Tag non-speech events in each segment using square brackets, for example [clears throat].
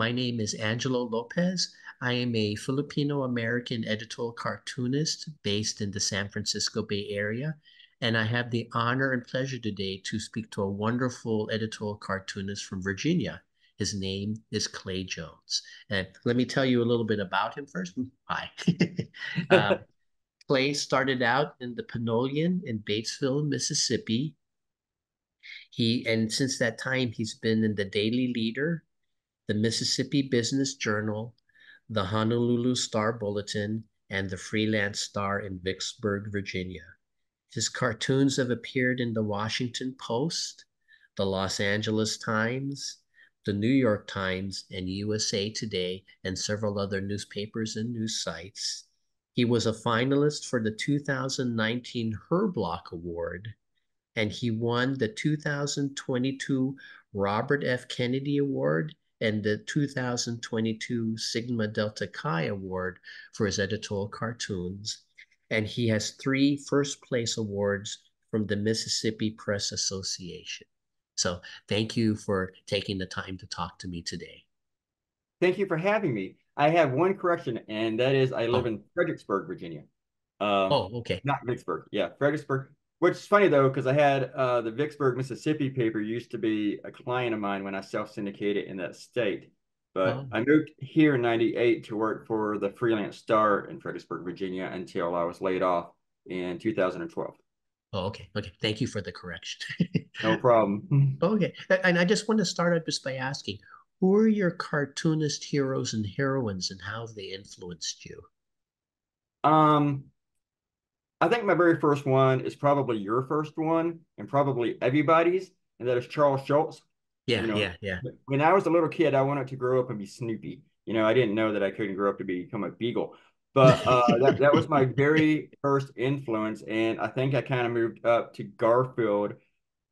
My name is Angelo Lopez. I am a Filipino American editorial cartoonist based in the San Francisco Bay Area, and I have the honor and pleasure today to speak to a wonderful editorial cartoonist from Virginia. His name is Clay Jones. And let me tell you a little bit about him first. [laughs] Hi. um, [laughs] Clay started out in the Panolian in Batesville, Mississippi. He and since that time he's been in the Daily Leader, the Mississippi Business Journal, the Honolulu Star Bulletin, and the Free Lance-Star in Vicksburg, Virginia. His cartoons have appeared in the Washington Post, the Los Angeles Times, the New York Times, and USA Today, and several other newspapers and news sites. He was a finalist for the 2019 Herblock Award and he won the 2022 Robert F. Kennedy Award and the 2022 Sigma Delta Chi Award for his editorial cartoons. And he has three first place awards from the Mississippi Press Association. So thank you for taking the time to talk to me today. Thank you for having me. I have one correction, and that is I live oh. in Fredericksburg, Virginia. Um, oh, okay. Not Vicksburg. Yeah, Fredericksburg, which is funny though, because I had uh, the Vicksburg, Mississippi paper used to be a client of mine when I self syndicated in that state. But oh. I moved here in 98 to work for the Free Lance-Star in Fredericksburg, Virginia until I was laid off in 2012. Oh, okay. Okay. Thank you for the correction. no problem. [laughs] Okay. And I just want to start out just by asking who are your cartoonist heroes and heroines and how have they influenced you? Um, I think my very first one is probably your first one and probably everybody's, and that is Charles Schulz. Yeah, you know, yeah, yeah. When I was a little kid, I wanted to grow up and be Snoopy. You know, I didn't know that I couldn't grow up to become a beagle. But uh, that, that was my very first influence. And I think I kind of moved up to Garfield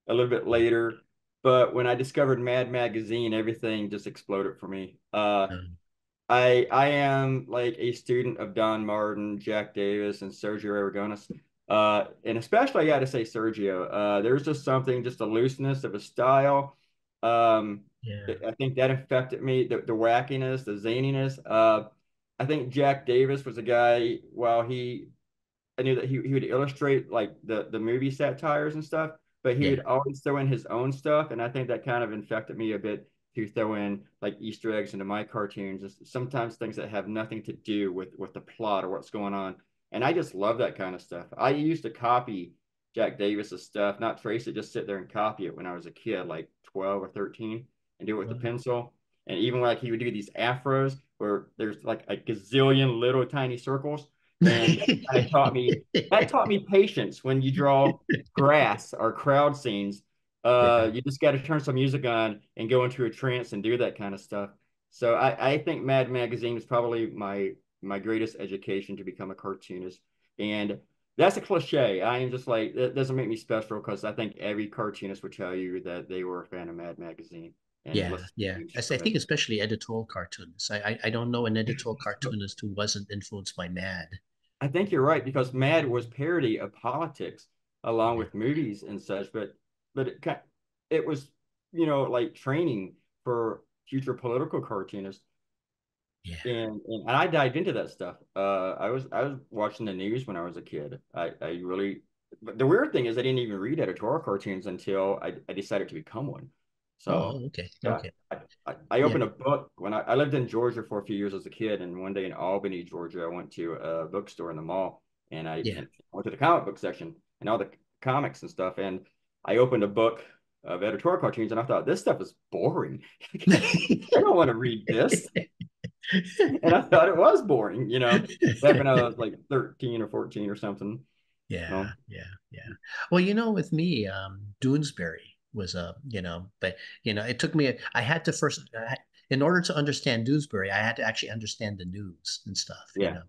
a little bit later. But when I discovered Mad Magazine, everything just exploded for me. Uh, mm. I I am like a student of Don Martin, Jack Davis, and Sergio Aragonés. Uh, and especially I got to say Sergio. Uh, there's just something, just a looseness of a style. Um, yeah. I think that affected me. The, the wackiness, the zaniness. Uh, I think Jack Davis was a guy. While he, I knew that he, he would illustrate like the the movie satires and stuff, but he yeah. would always throw in his own stuff, and I think that kind of infected me a bit to throw in like Easter eggs into my cartoons, just sometimes things that have nothing to do with with the plot or what's going on. And I just love that kind of stuff. I used to copy Jack Davis's stuff, not trace it, just sit there and copy it when I was a kid, like 12 or 13, and do it with the pencil. And even like he would do these afros where there's like a gazillion little tiny circles. And that taught me that taught me patience when you draw [laughs] grass or crowd scenes uh, you just got to turn some music on and go into a trance and do that kind of stuff. So I, I think Mad Magazine was probably my my greatest education to become a cartoonist. And that's a cliche. I am just like that doesn't make me special because I think every cartoonist would tell you that they were a fan of Mad Magazine. yeah, yeah. I, I think especially editorial cartoonists. I, I I don't know an editorial [laughs] cartoonist who wasn't influenced by Mad. I think you're right because Mad was parody of politics along with movies and such. But but it it was you know like training for future political cartoonists. Yeah. And, and I dived into that stuff. Uh, I was I was watching the news when I was a kid. I, I really but the weird thing is I didn't even read editorial cartoons until I, I decided to become one. So oh, okay, okay. I, I, I opened yeah. a book when I, I lived in Georgia for a few years as a kid, and one day in Albany, Georgia, I went to a bookstore in the mall, and I yeah. went to the comic book section and all the comics and stuff, and I opened a book of editorial cartoons, and I thought this stuff is boring. [laughs] I don't want to read this. and I thought it was boring, you know, back when I was like 13 or 14 or something. Yeah, you know? yeah, yeah. Well, you know, with me, um, Doonesbury was a, you know, but you know, it took me. I had to first, in order to understand Doonesbury, I had to actually understand the news and stuff. Yeah. You know?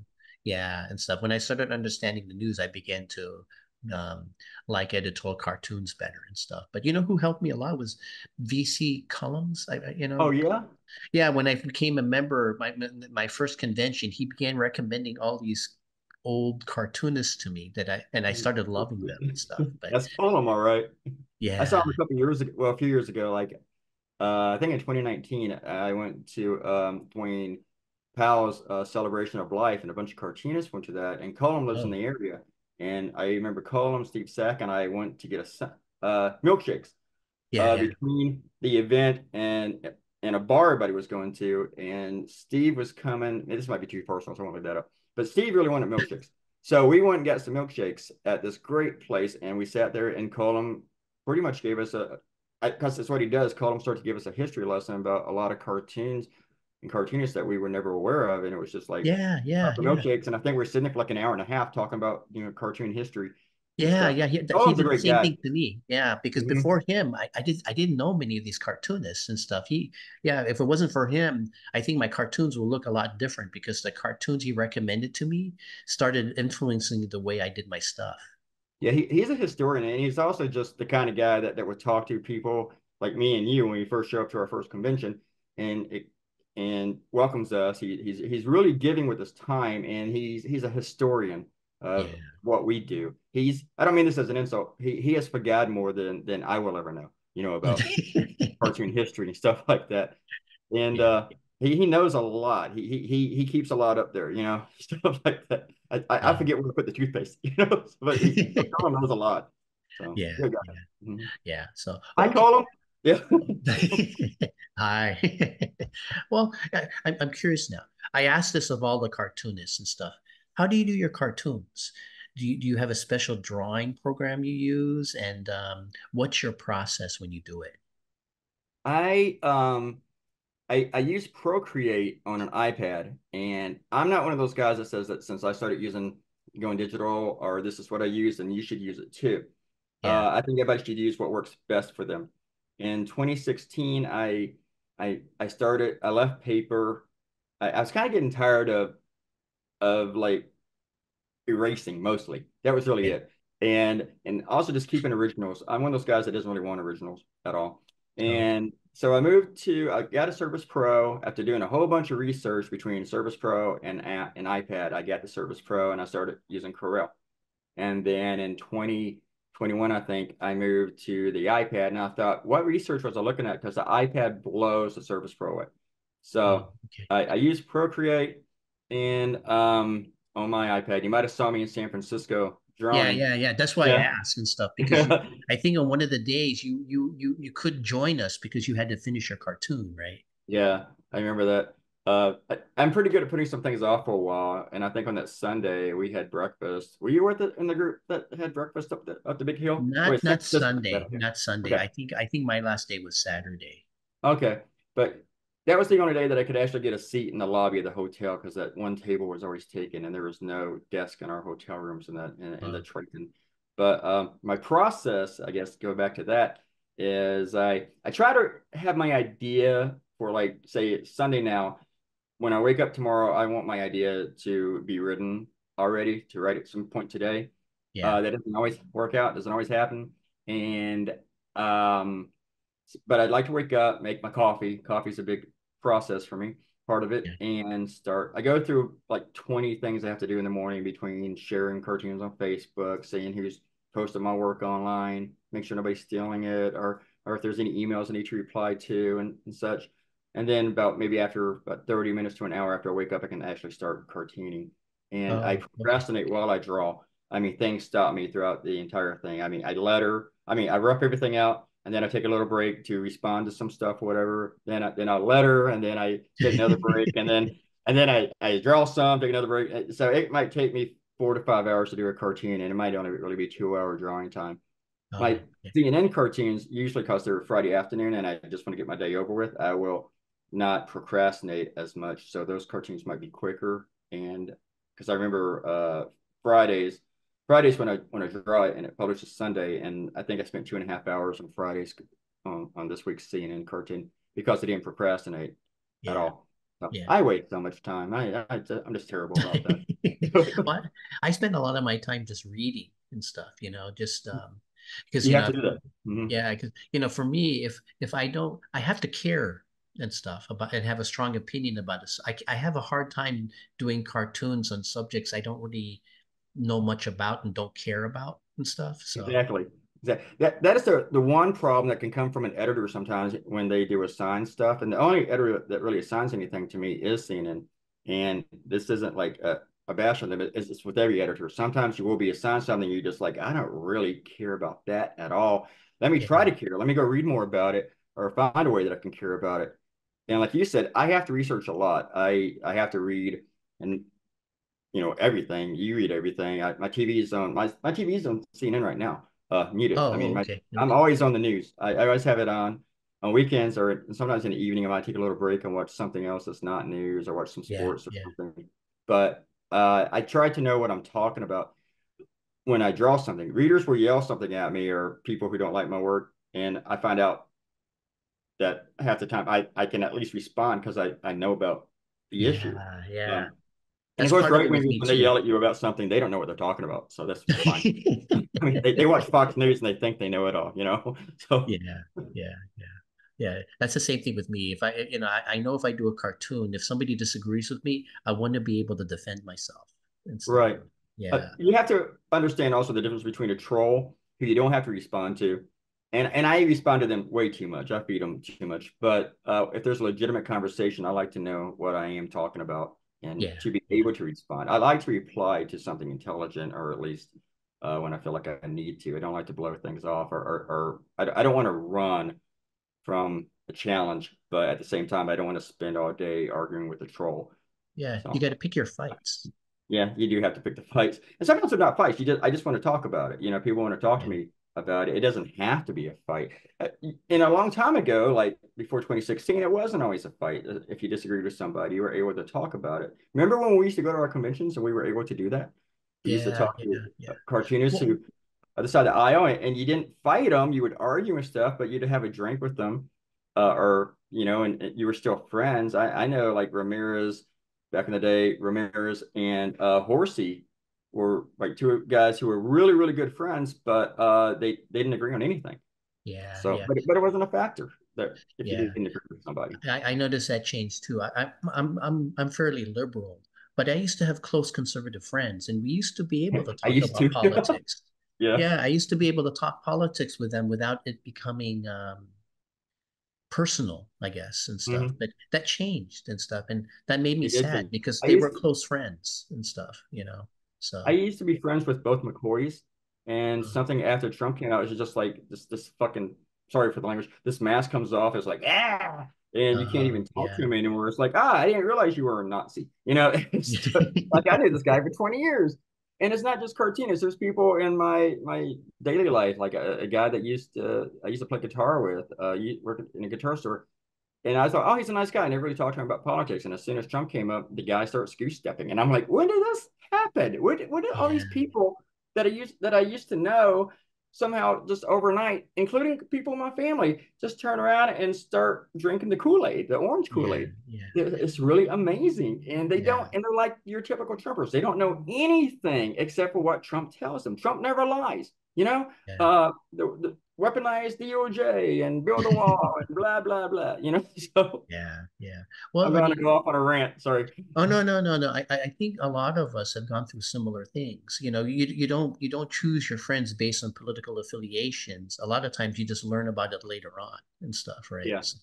Yeah, and stuff. When I started understanding the news, I began to um, like editorial cartoons better and stuff. But you know who helped me a lot was VC Cullums. I, you know. Oh yeah. Yeah, when I became a member, my my first convention, he began recommending all these old cartoonists to me that I and I started loving them and stuff. [laughs] But that's Cullum, all right. Yeah, I saw him a couple years ago. Well, a few years ago, like uh, I think in 2019, I went to um, Dwane Powell's uh, Celebration of Life, and a bunch of cartoonists went to that. And Colum lives in Oh, the area, and I remember Colum, Steve Sack, and I went to get a uh, milkshakes yeah, uh, yeah. between the event and and a bar everybody was going to, and Steve was coming. This might be too personal, so I won't leave that up. But Steve really wanted milkshakes, so we went and got some milkshakes at this great place, and we sat there, and Colum pretty much gave us a because that's what he does. Colum started to give us a history lesson about a lot of cartoons and cartoonists that we were never aware of, and it was just like Yeah, yeah, yeah. milkshakes. And I think we are sitting there for like an hour and a half talking about you know cartoon history Yeah, stuff. yeah, he, he did the same guy. thing to me. Yeah, because Mhm. before him, I, I did I didn't know many of these cartoonists and stuff. He, yeah, if it wasn't for him, I think my cartoons will look a lot different because the cartoons he recommended to me started influencing the way I did my stuff. Yeah, he, he's a historian, and he's also just the kind of guy that, that would talk to people like me and you when we first show up to our first convention, and it, and welcomes us. He, he's he's really giving with his time, and he's he's a historian of Yeah. what we do. He's I don't mean this as an insult. He he has forgotten more than than I will ever know. You know about [laughs] cartoon history and stuff like that. And Yeah, uh, he he knows a lot. He he he keeps a lot up there, you know, [laughs] stuff like that. I, I, I forget where to put the toothpaste, [laughs] you know, but he Colin knows a lot. So Yeah, yeah, Mhm. yeah. So, I call him. Yeah. [laughs] Hi. [laughs] Well, I, I'm I'm curious now. I asked this of all the cartoonists and stuff. How do you do your cartoons? Do you, do you have a special drawing program you use? And um, what's your process when you do it? I um I I use Procreate on an iPad, and I'm not one of those guys that says that since I started using going digital or this is what I use and you should use it too. Yeah, Uh, I think everybody should use what works best for them. In 2016, I I I started. I left paper. I, I was kind of getting tired of of like erasing mostly. That was really it. And and also just keeping originals. I'm one of those guys that doesn't really want originals at all. And so I moved to I got a Surface Pro after doing a whole bunch of research between Surface Pro and and iPad. I got the Surface Pro and I started using Corel. And then in 2021, I think I moved to the iPad. And I thought, what research was I looking at? Because the iPad blows the Surface Pro away. oh, So okay. I, I use Procreate and um, on my iPad. You might have saw me in San Francisco Yeah, drawing. yeah, yeah. yeah. That's why I Yeah. asked and stuff [laughs] because I think on one of the days you you you you couldn't join us because you had to finish your cartoon, right? Yeah, I remember that. Uh, I, I'm pretty good at putting some things off for a while, and I think on that Sunday we had breakfast. Were you with the in the group that had breakfast up the up the big hill? Not San not. Sunday, not Sunday. Okay. I think I think my last day was Saturday. Okay, but that was the only day that I could actually get a seat in the lobby of the hotel because that one table was always taken and there was no desk in our hotel rooms in that in, in the Uh, Triton. But um, my process, I guess, go back to that is I I try to have my idea for like say Sunday now. When I wake up tomorrow, I want my idea to be written already to write at some point today. yeah. Uh, that doesn't always work out, doesn't always happen, and um but I'd like to wake up, make my coffee. Coffee's a big process for me, part of it, Yeah. and start. I go through like 20 things I have to do in the morning between sharing cartoons on Facebook, seeing who's posted my work online, make sure nobody's stealing it, or or if there's any emails I need to reply to and, and such. And then about maybe after about 30 minutes to an hour after I wake up, I can actually start cartooning. And I Oh, okay. procrastinate while I draw. I mean, things stop me throughout the entire thing. I mean, I letter, I mean, I rough everything out and then I take a little break to respond to some stuff, whatever. Then I, then I letter, and then I take another break, and then and then I, I draw some, take another break. Uh, so it might take me four to five hours to do a cartoon, and it might only really be two hour drawing time. My Oh, yeah. CNN cartoons usually because they're Friday afternoon, and I just want to get my day over with. I will not procrastinate as much, so those cartoons might be quicker. And because I remember uh, Fridays Fridays when I when I draw it and it publishes Sunday, and I think I spent two and a half hours on Fridays on, on this week's CNN cartoon because I didn't procrastinate at all. So Yeah. I wait so much time. I, I I'm just terrible about that. [laughs] Well, I spend a lot of my time just reading and stuff, you know, just um because You you have know, to do that. Mhm. yeah, because you know, for me, if if I don't, I have to care and stuff about and have a strong opinion about this. I I have a hard time doing cartoons on subjects I don't really know much about and don't care about and stuff. So Exactly. That, that that is the the one problem that can come from an editor sometimes when they do assign stuff. And the only editor that really assigns anything to me is CNN. And this isn't like a, a bash on them. It's, it's with every editor. Sometimes you will be assigned something you just like, I don't really care about that at all. Let me try to care. Let me go read more about it or find a way that I can care about it. And like you said, I have to research a lot. I I have to read and you know everything. You read everything. I, my TV is on my my TV is on CNN right now uh, muted. Oh, I mean, okay. my, I'm always on the news. I, I, always have it on on weekends or sometimes in the evening. I might take a little break and watch something else that's not news or watch some sports yeah, or yeah. something. But uh, I try to know what I'm talking about when I draw something. Readers will yell something at me or people who don't like my work, and I find out that half the time I, I can at least respond because I, I know about the yeah, issue. Yeah. Um, and of course, right when, when they yell at you about something, they don't know what they're talking about. So that's [laughs] fine. I mean, they, they watch Fox News and they think they know it all, you know? [laughs] So yeah, yeah, yeah. Yeah, that's the same thing with me. If I, you know, I, I know if I do a cartoon, if somebody disagrees with me, I want to be able to defend myself. Right. Yeah. Uh, you have to understand also the difference between a troll who you don't have to respond to, and and I respond to them way too much. I feed them too much. But uh, if there's a legitimate conversation, I like to know what I am talking about and yeah. to be able to respond. I like to reply to something intelligent, or at least uh, when I feel like I need to. I don't like to blow things off, or or, or I, I don't want to run from a challenge, but at the same time, I don't want to spend all day arguing with a troll. Yeah, so, you got to pick your fights. Yeah, you do have to pick the fights, and sometimes they're not fights. You just I just want to talk about it. You know, people want to talk yeah. to me about it. It doesn't have to be a fight. In uh, a long time ago, like before 2016, it wasn't always a fight. Uh, if you disagreed with somebody, you were able to talk about it. Remember when we used to go to our conventions and we were able to do that? We yeah, used to talk yeah, to yeah. cartoonists well, who other side of the aisle, and you didn't fight them. You would argue and stuff, but you'd have a drink with them, uh, or you know, and, and, you were still friends. I, I know, like Ramirez back in the day, Ramirez and uh, Horsey were like two guys who were really really good friends, but uh, they they didn't agree on anything. Yeah. So, yeah. but but it wasn't a factor that if yeah. you didn't agree with somebody. I, I noticed that change too. I, I I'm I'm I'm fairly liberal, but I used to have close conservative friends, and we used to be able to [laughs] talk about to. politics. [laughs] yeah. Yeah, I used to be able to talk politics with them without it becoming um, personal, I guess, and stuff. Mm-hmm. But that changed and stuff, and that made me it sad because they were to... close friends and stuff. You know. So I used to be friends with both McCoys, and mm-hmm. something after Trump came out was just like this this fucking sorry for the language. This mask comes off. It's like ah, and you uh, can't even talk yeah. to him anymore. It's like ah, I didn't realize you were a Nazi. You know, [laughs] just, [laughs] like I knew this guy for twenty years, and it's not just cartoonists. There's people in my my daily life, like a, a guy that used to I used to play guitar with, uh, work in a guitar store. And I thought, oh, he's a nice guy. I never really talked to him about politics. And as soon as Trump came up, the guy starts goose stepping. And I'm like, when did this happened? What what did all these people that I used that I used to know somehow just overnight, including people in my family, just turn around and start drinking the Kool-Aid, the orange Kool-Aid. Yeah, yeah. It's really amazing. And they yeah. don't, and they're like your typical Trumpers. They don't know anything except for what Trump tells them. Trump never lies. You know, uh, the, the, weaponize DOJ and build a wall [laughs] and blah blah blah. You know, [laughs] so yeah, yeah. Well, I'm going to go off on a rant. Sorry. Oh no, no, no, no. I, I think a lot of us have gone through similar things. You know, you you don't you don't choose your friends based on political affiliations. A lot of times you just learn about it later on and stuff, right? Yes. Yeah.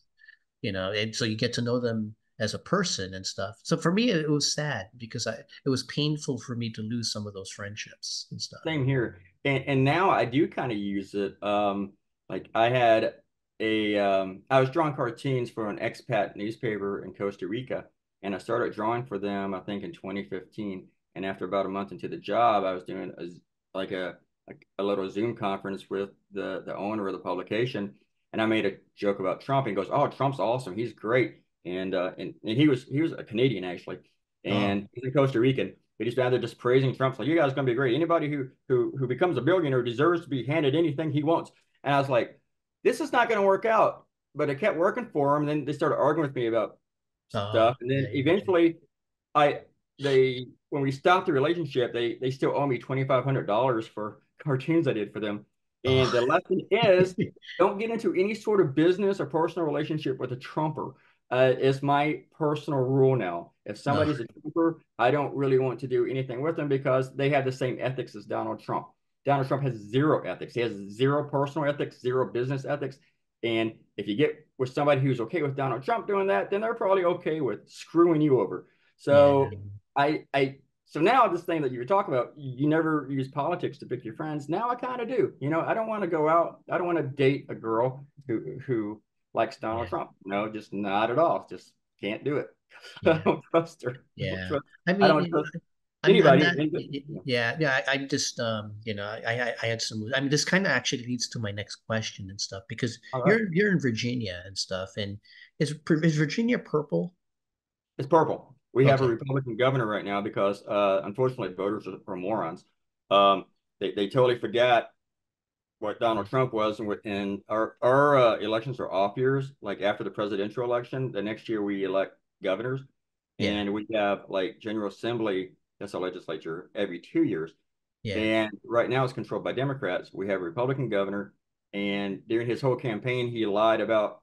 You know, and so you get to know them as a person and stuff. So for me, it was sad because I it was painful for me to lose some of those friendships and stuff. Same here and, and now I do kind of use it. Um, like I had a, um, I was drawing cartoons for an expat newspaper in Costa Rica, and I started drawing for them. I think in 2015, and after about a month into the job, I was doing a, like a, a, a little Zoom conference with the the owner of the publication, and I made a joke about Trump. And he goes, "Oh, Trump's awesome. He's great." And uh, and and he was he was a Canadian actually, oh. and oh. he's a Costa Rican he's down there just praising Trump. Like, you guys are going to be great. Anybody who who who becomes a billionaire deserves to be handed anything he wants. And I was like, this is not going to work out. But it kept working for him. And then they started arguing with me about uh, stuff. And then eventually, I they when we stopped the relationship, they they still owe me twenty five hundred dollars for [laughs] cartoons I did for them. And the [laughs] lesson is don't get into any sort of business or personal relationship with a Trumper uh, is my personal rule now. If somebody's a Trumper, I don't really want to do anything with them because they have the same ethics as Donald Trump. Donald Trump has zero ethics. He has zero personal ethics, zero business ethics. And if you get with somebody who's okay with Donald Trump doing that, then they're probably okay with screwing you over. So yeah. I I so now this thing that you were talking about, you never use politics to pick your friends. Now I kind of do. You know, I don't want to go out. I don't want to date a girl who who likes Donald yeah. Trump. No, just not at all. Just can't do it. [laughs] Yeah. I don't trust her. Yeah. I, mean, I don't trust anybody. I'm not, yeah, yeah. I, I just, um, you know, I, I, I, had some. I mean, this kind of actually leads to my next question and stuff because right. you're you're in Virginia and stuff, and is is Virginia purple? It's purple. We okay. have a Republican governor right now because, uh, unfortunately, voters are, are morons. Um, they they totally forgot what Donald Trump was, and, and our our uh, elections are off years. Like after the presidential election, the next year we elect governors, yeah. and we have like General Assembly that's a legislature every two years. Yeah. And right now it's controlled by Democrats. We have a Republican governor, and during his whole campaign, he lied about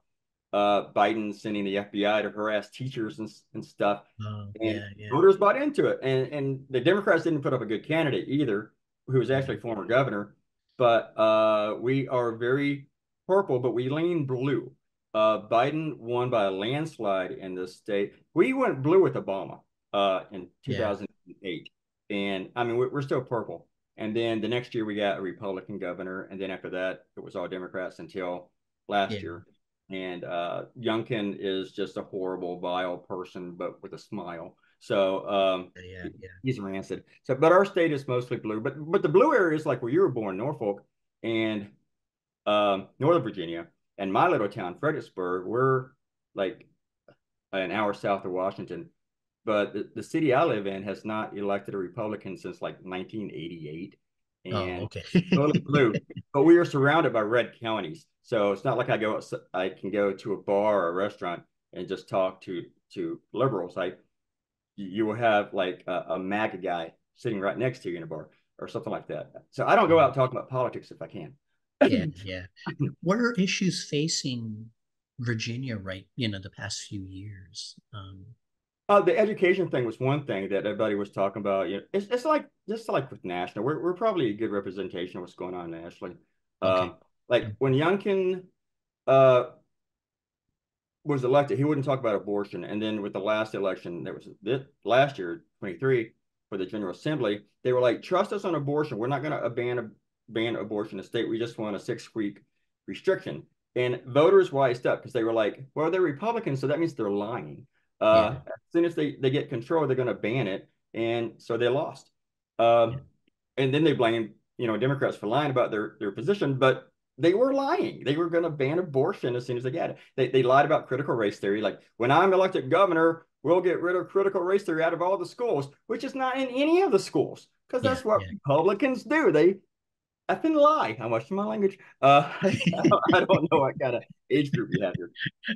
uh, Biden sending the FBI to harass teachers and, and stuff. Oh, and yeah, yeah. voters bought into it. And and the Democrats didn't put up a good candidate either, who was actually former governor. But uh, we are very purple, but we lean blue. Uh, Biden won by a landslide in this state. We went blue with Obama uh, in 2000, eight. And I mean, we're, still purple. And then the next year we got a Republican governor, and then after that it was all Democrats until last yeah. year. And uh, Youngkin is just a horrible, vile person, but with a smile. So um, yeah, yeah. he's rancid. So, but our state is mostly blue. But but the blue area is like where you were born, Norfolk, and um, Northern Virginia, and my little town, Fredericksburg. We're like an hour south of Washington but the, the city I live in has not elected a Republican since like 1988. And oh, okay. [laughs] totally blue. But we are surrounded by red counties. So it's not like I go I can go to a bar or a restaurant and just talk to to liberals. Like you will have like a, a MAGA guy sitting right next to you in a bar or something like that. So I don't go out talking about politics if I can. yeah, yeah. What are issues facing Virginia right, you know, the past few years? Um, uh, the education thing was one thing that everybody was talking about. You know, it's, it's like just like with national, we're we're probably a good representation of what's going on nationally. Okay. Uh, like when Youngkin uh, was elected, he wouldn't talk about abortion, and then with the last election, that was this, last year, twenty three, for the General Assembly, they were like, "Trust us on abortion. We're not going to ban ban abortion in the state. We just want a six week restriction." And voters wised up because they were like, "Well, they're Republicans, so that means they're lying." Uh, yeah. As soon as they, they get control, they're going to ban it. And so they lost. Um, yeah. And then they blamed, you know, Democrats for lying about their, their position, but they were lying. They were going to ban abortion as soon as they got it. They, they lied about critical race theory. Like, when I'm elected governor, we'll get rid of critical race theory out of all the schools, which is not in any of the schools because that's yeah, what Republicans do. They effing lie. How much my language? Uh, [laughs] I don't know what kind of age group you have here.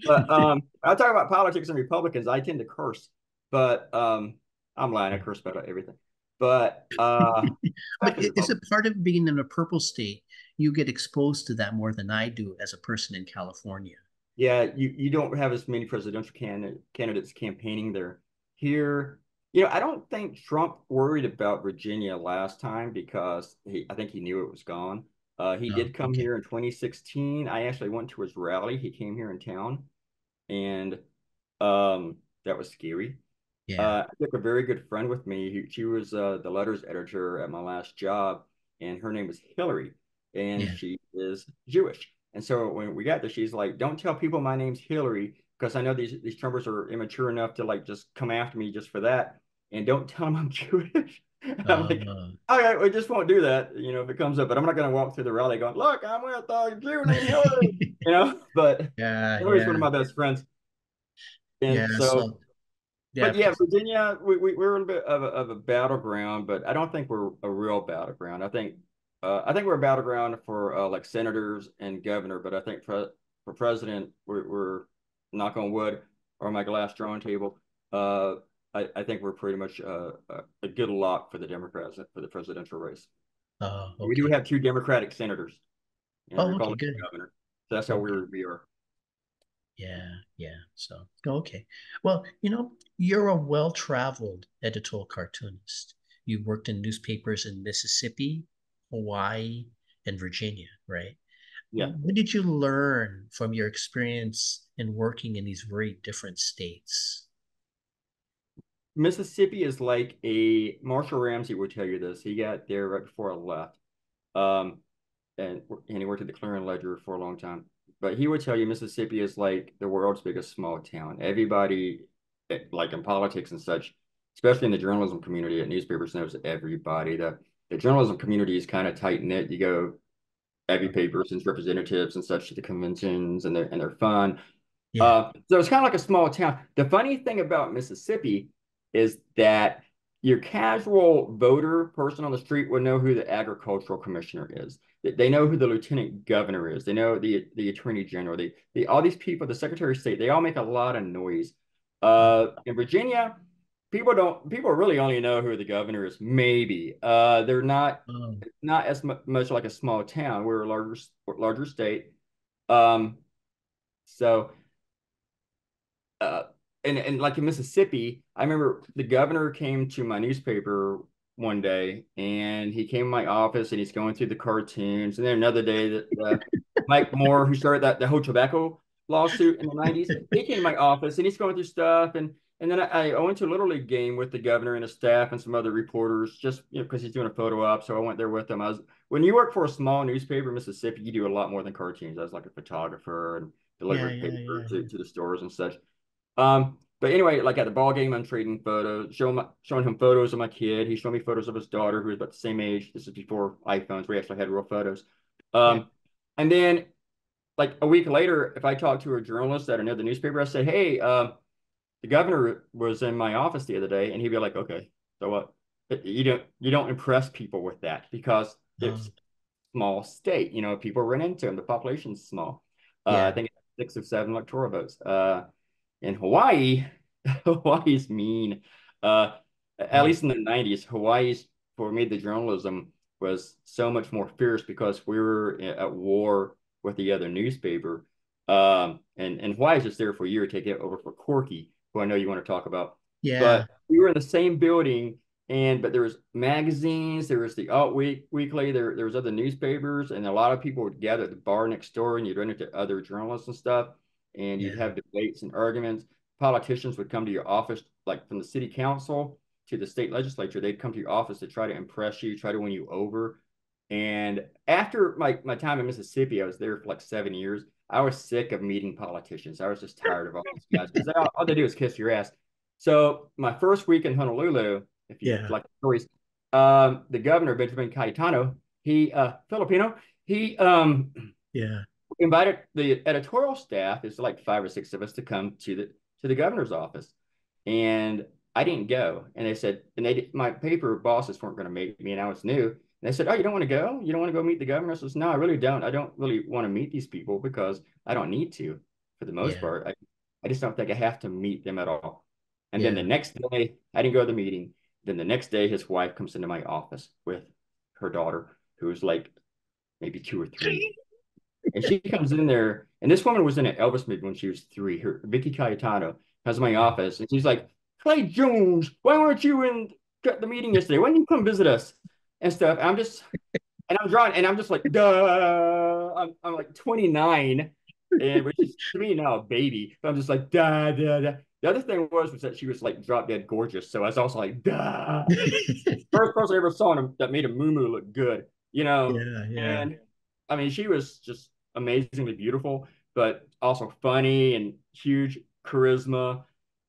But um, I talk about politics and Republicans. I tend to curse, but um, I'm lying. I curse about everything. But uh, [laughs] but is it part of being in a purple state? You get exposed to that more than I do as a person in California. Yeah, you, you don't have as many presidential can- candidates campaigning there. Here, you know, I don't think Trump worried about Virginia last time because he, I think he knew it was gone. Uh, he oh, did come okay. here in 2016. I actually went to his rally. He came here in town, and um, that was scary. Yeah. Uh, I took a very good friend with me. He, she was uh, the letters editor at my last job, and her name was Hillary, and yeah. she is Jewish. And so when we got there, she's like, "Don't tell people my name's Hillary because I know these these Trumpers are immature enough to like just come after me just for that, and don't tell them I'm [laughs] Jewish. I'm uh, like, uh-huh. all right, we just won't do that, you know, if it comes up. But I'm not going to walk through the rally going, look, I'm with a Jew named Hillary, [laughs] you know. [laughs] But yeah, Hillary's yeah. one of my best friends, and yeah, so, so. Yeah, but yeah, Virginia, we, we, we're a bit of a, of a battleground, but I don't think we're a real battleground. I think uh, I think we're a battleground for uh, like senators and governor, but I think pre- for president, we're, we're knock on wood, or my glass drawing table, uh, I, I think we're pretty much uh, a good lock for the Democrats for the presidential race. Uh, okay. We do have two Democratic senators. oh, okay, good. Governor. So that's how we we are. Yeah, yeah. So okay. Well, you know, you're a well-traveled editorial cartoonist. You worked in newspapers in Mississippi, Hawaii, and Virginia, right? Yeah. What did you learn from your experience in working in these very different states? Mississippi is like a Marshall Ramsey would tell you this. He got there right before I left. Um, and, and he worked at the Clarion Ledger for a long time. But he would tell you Mississippi is like the world's biggest small town. Everybody, eh, like in politics and such, especially in the journalism community at newspapers, knows everybody. The the journalism community is kind of tight knit. You go every paper sends representatives and such to the conventions, and they're and they're fun. Yeah. Uh, so it's kind of like a small town. The funny thing about Mississippi is that your casual voter person on the street would know who the agricultural commissioner is. They know who the lieutenant governor is. They know the the attorney general. They, they all these people, the secretary of state. They all make a lot of noise. Uh, in Virginia, people don't. People really only know who the governor is. Maybe uh, they're not oh. not as much like a small town. We're a larger larger state. Um, so uh, and and like in Mississippi, I remember the governor came to my newspaper one day and he came to my office and he's going through the cartoons. And then another day that uh, Mike Moore, who started that the whole tobacco lawsuit in the 90s, he came to my office and he's going through stuff. And and then I, I went to a little league game with the governor and his staff and some other reporters, just you know, because he's doing a photo op. So I went there with him. I was when you work for a small newspaper in Mississippi, you do a lot more than cartoons. I was like a photographer and delivered yeah, paper yeah, yeah, to, to the stores and such. Um, but anyway, like at the ball game, I'm trading photos, showing my, showing him photos of my kid. He showed me photos of his daughter, who was about the same age. This is before iPhones. We actually had real photos. Um, yeah. and then like a week later, if I talked to a journalist at another newspaper, I said, "Hey, uh, the governor was in my office the other day," and he'd be like, "Okay, so what? You don't you don't impress people with that because it's small state. You know, people run into him. The population's small. Uh, yeah. I think six or seven electoral votes. Uh, in Hawaii, [laughs] Hawaii's mean. Uh, at least in the 90s, Hawaii's, for me, the journalism was so much more fierce because we were at war with the other newspaper. Um, and, and Hawaii's just there for a year to take it over for Corky, who I know you want to talk about. Yeah. But we were in the same building and but there was magazines, there was the Alt Week Weekly, there there was other newspapers, and a lot of people would gather at the bar next door, and you'd run into other journalists and stuff and you'd yeah. have debates and arguments. Politicians would come to your office, like from the city council to the state legislature. They'd come to your office to try to impress you, try to win you over. And after my, my time in Mississippi, I was there for like seven years. I was sick of meeting politicians. I was just tired of all these [laughs] guys because all, all, they do is kiss your ass. So my first week in Honolulu, if you yeah. like stories, um, the governor Benjamin Cayetano, he uh, Filipino, he um, yeah invited the editorial staff, it's like five or six of us, to come to the to the governor's office, and I didn't go. And they said, and they my paper bosses weren't going to make me, and I was new. And they said, "Oh, you don't want to go? You don't want to go meet the governor?" I says, "No, I really don't. I don't really want to meet these people because I don't need to, for the most yeah. part. I, I just don't think I have to meet them at all." And yeah. then the next day, I didn't go to the meeting. Then the next day, his wife comes into my office with her daughter, who's like maybe two or three. [laughs] And she comes in there, and this woman was in an Elvis movie when she was three. Her Vicky Cayetano comes to my office, and she's like, "Clay Jones, why weren't you in the meeting yesterday? Why didn't you come visit us and stuff?" And I'm just, and I'm drawing, and I'm just like, "Duh." I'm, I'm like 29, and which is to me now a baby. But I'm just like, "Duh, duh, duh." The other thing was was that she was like drop dead gorgeous, so I was also like, "Duh." [laughs] First person I ever saw that made a moo look good, you know. Yeah, yeah. And I mean, she was just amazingly beautiful, but also funny and huge charisma.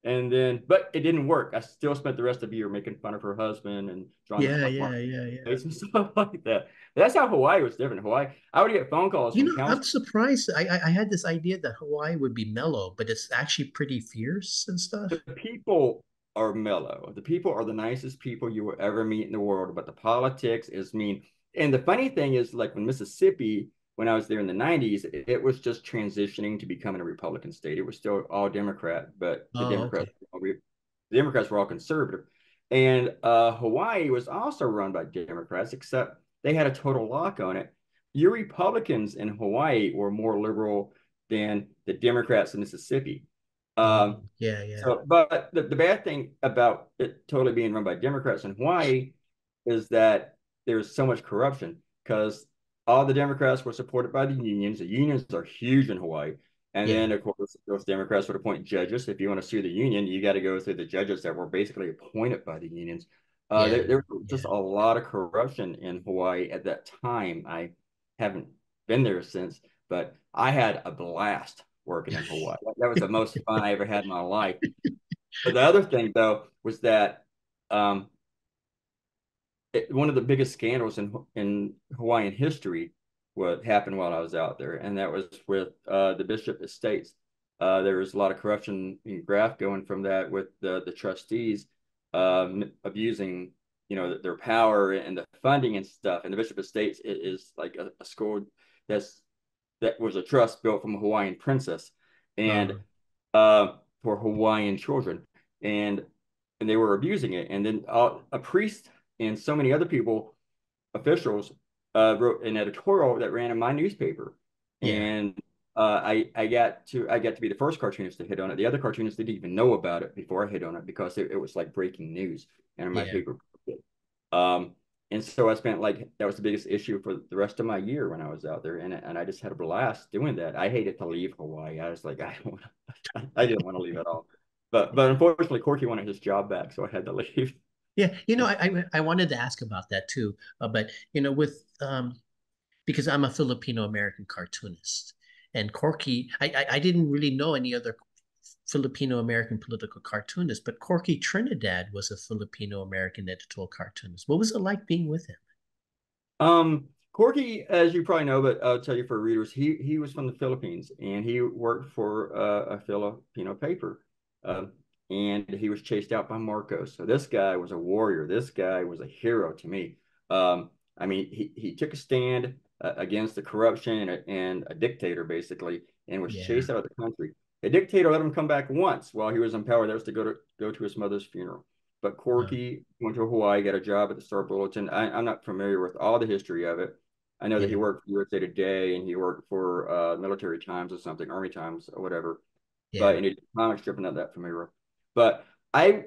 And then, but it didn't work. I still spent the rest of the year making fun of her husband and drawing yeah, yeah, yeah, yeah, and [laughs] stuff like that. That's how Hawaii was different. Hawaii, I would get phone calls. You know, I'm surprised. I, I had this idea that Hawaii would be mellow, but it's actually pretty fierce and stuff. The people are mellow. The people are the nicest people you will ever meet in the world, but the politics is mean. And the funny thing is, like when Mississippi when I was there in the 90s, it, it, was just transitioning to becoming a Republican state. It was still all Democrat, but the oh, Democrats, okay. the Democrats were all conservative. And uh, Hawaii was also run by Democrats, except they had a total lock on it. Your Republicans in Hawaii were more liberal than the Democrats in Mississippi. Um, oh, yeah, yeah. So, but the, the bad thing about it totally being run by Democrats in Hawaii is that there's so much corruption because all the Democrats were supported by the unions. The unions are huge in Hawaii. And yeah. then, of course, those Democrats would appoint judges. If you want to sue the union, you got to go through the judges that were basically appointed by the unions. Uh, yeah. there, there, was just yeah. a lot of corruption in Hawaii at that time. I haven't been there since, but I had a blast working in Hawaii. [laughs] that was the most fun I ever had in my life. But the other thing, though, was that um, it, one of the biggest scandals in in Hawaiian history what happened while I was out there, and that was with uh, the Bishop Estates. Uh, there was a lot of corruption and graft going from that with the the trustees um, abusing, you know, their power and the funding and stuff. And the Bishop Estates is like a, a school that's that was a trust built from a Hawaiian princess, and uh-huh. uh, for Hawaiian children, and and they were abusing it. And then uh, a priest and so many other people, officials, uh, wrote an editorial that ran in my newspaper, yeah. and uh, I I got to I got to be the first cartoonist to hit on it. The other cartoonists didn't even know about it before I hit on it because it, it was like breaking news, and my yeah. paper. Um, and so I spent like that was the biggest issue for the rest of my year when I was out there, and and I just had a blast doing that. I hated to leave Hawaii. I was like, [laughs] I don't, I didn't want to leave at all. But but unfortunately, Corky wanted his job back, so I had to leave. Yeah, you know, I I wanted to ask about that too, uh, but you know, with um, because I'm a Filipino American cartoonist, and Corky, I, I, I didn't really know any other Filipino American political cartoonist, but Corky Trinidad was a Filipino American editorial cartoonist. What was it like being with him? Um, Corky, as you probably know, but I'll tell you for readers, he he was from the Philippines and he worked for uh, a Filipino paper. Um, and he was chased out by Marcos. So this guy was a warrior. This guy was a hero to me. Um, I mean, he, he took a stand uh, against the corruption and a, and a, dictator, basically, and was yeah. chased out of the country. A dictator let him come back once while he was in power. That was to go to go to his mother's funeral. But Corky went to Hawaii, got a job at the Star Bulletin. I, am not familiar with all the history of it. I know yeah. that he worked for USA Today and he worked for uh, Military Times or something, Army Times or whatever. Yeah. But in a comic strip, I'm not that familiar. But I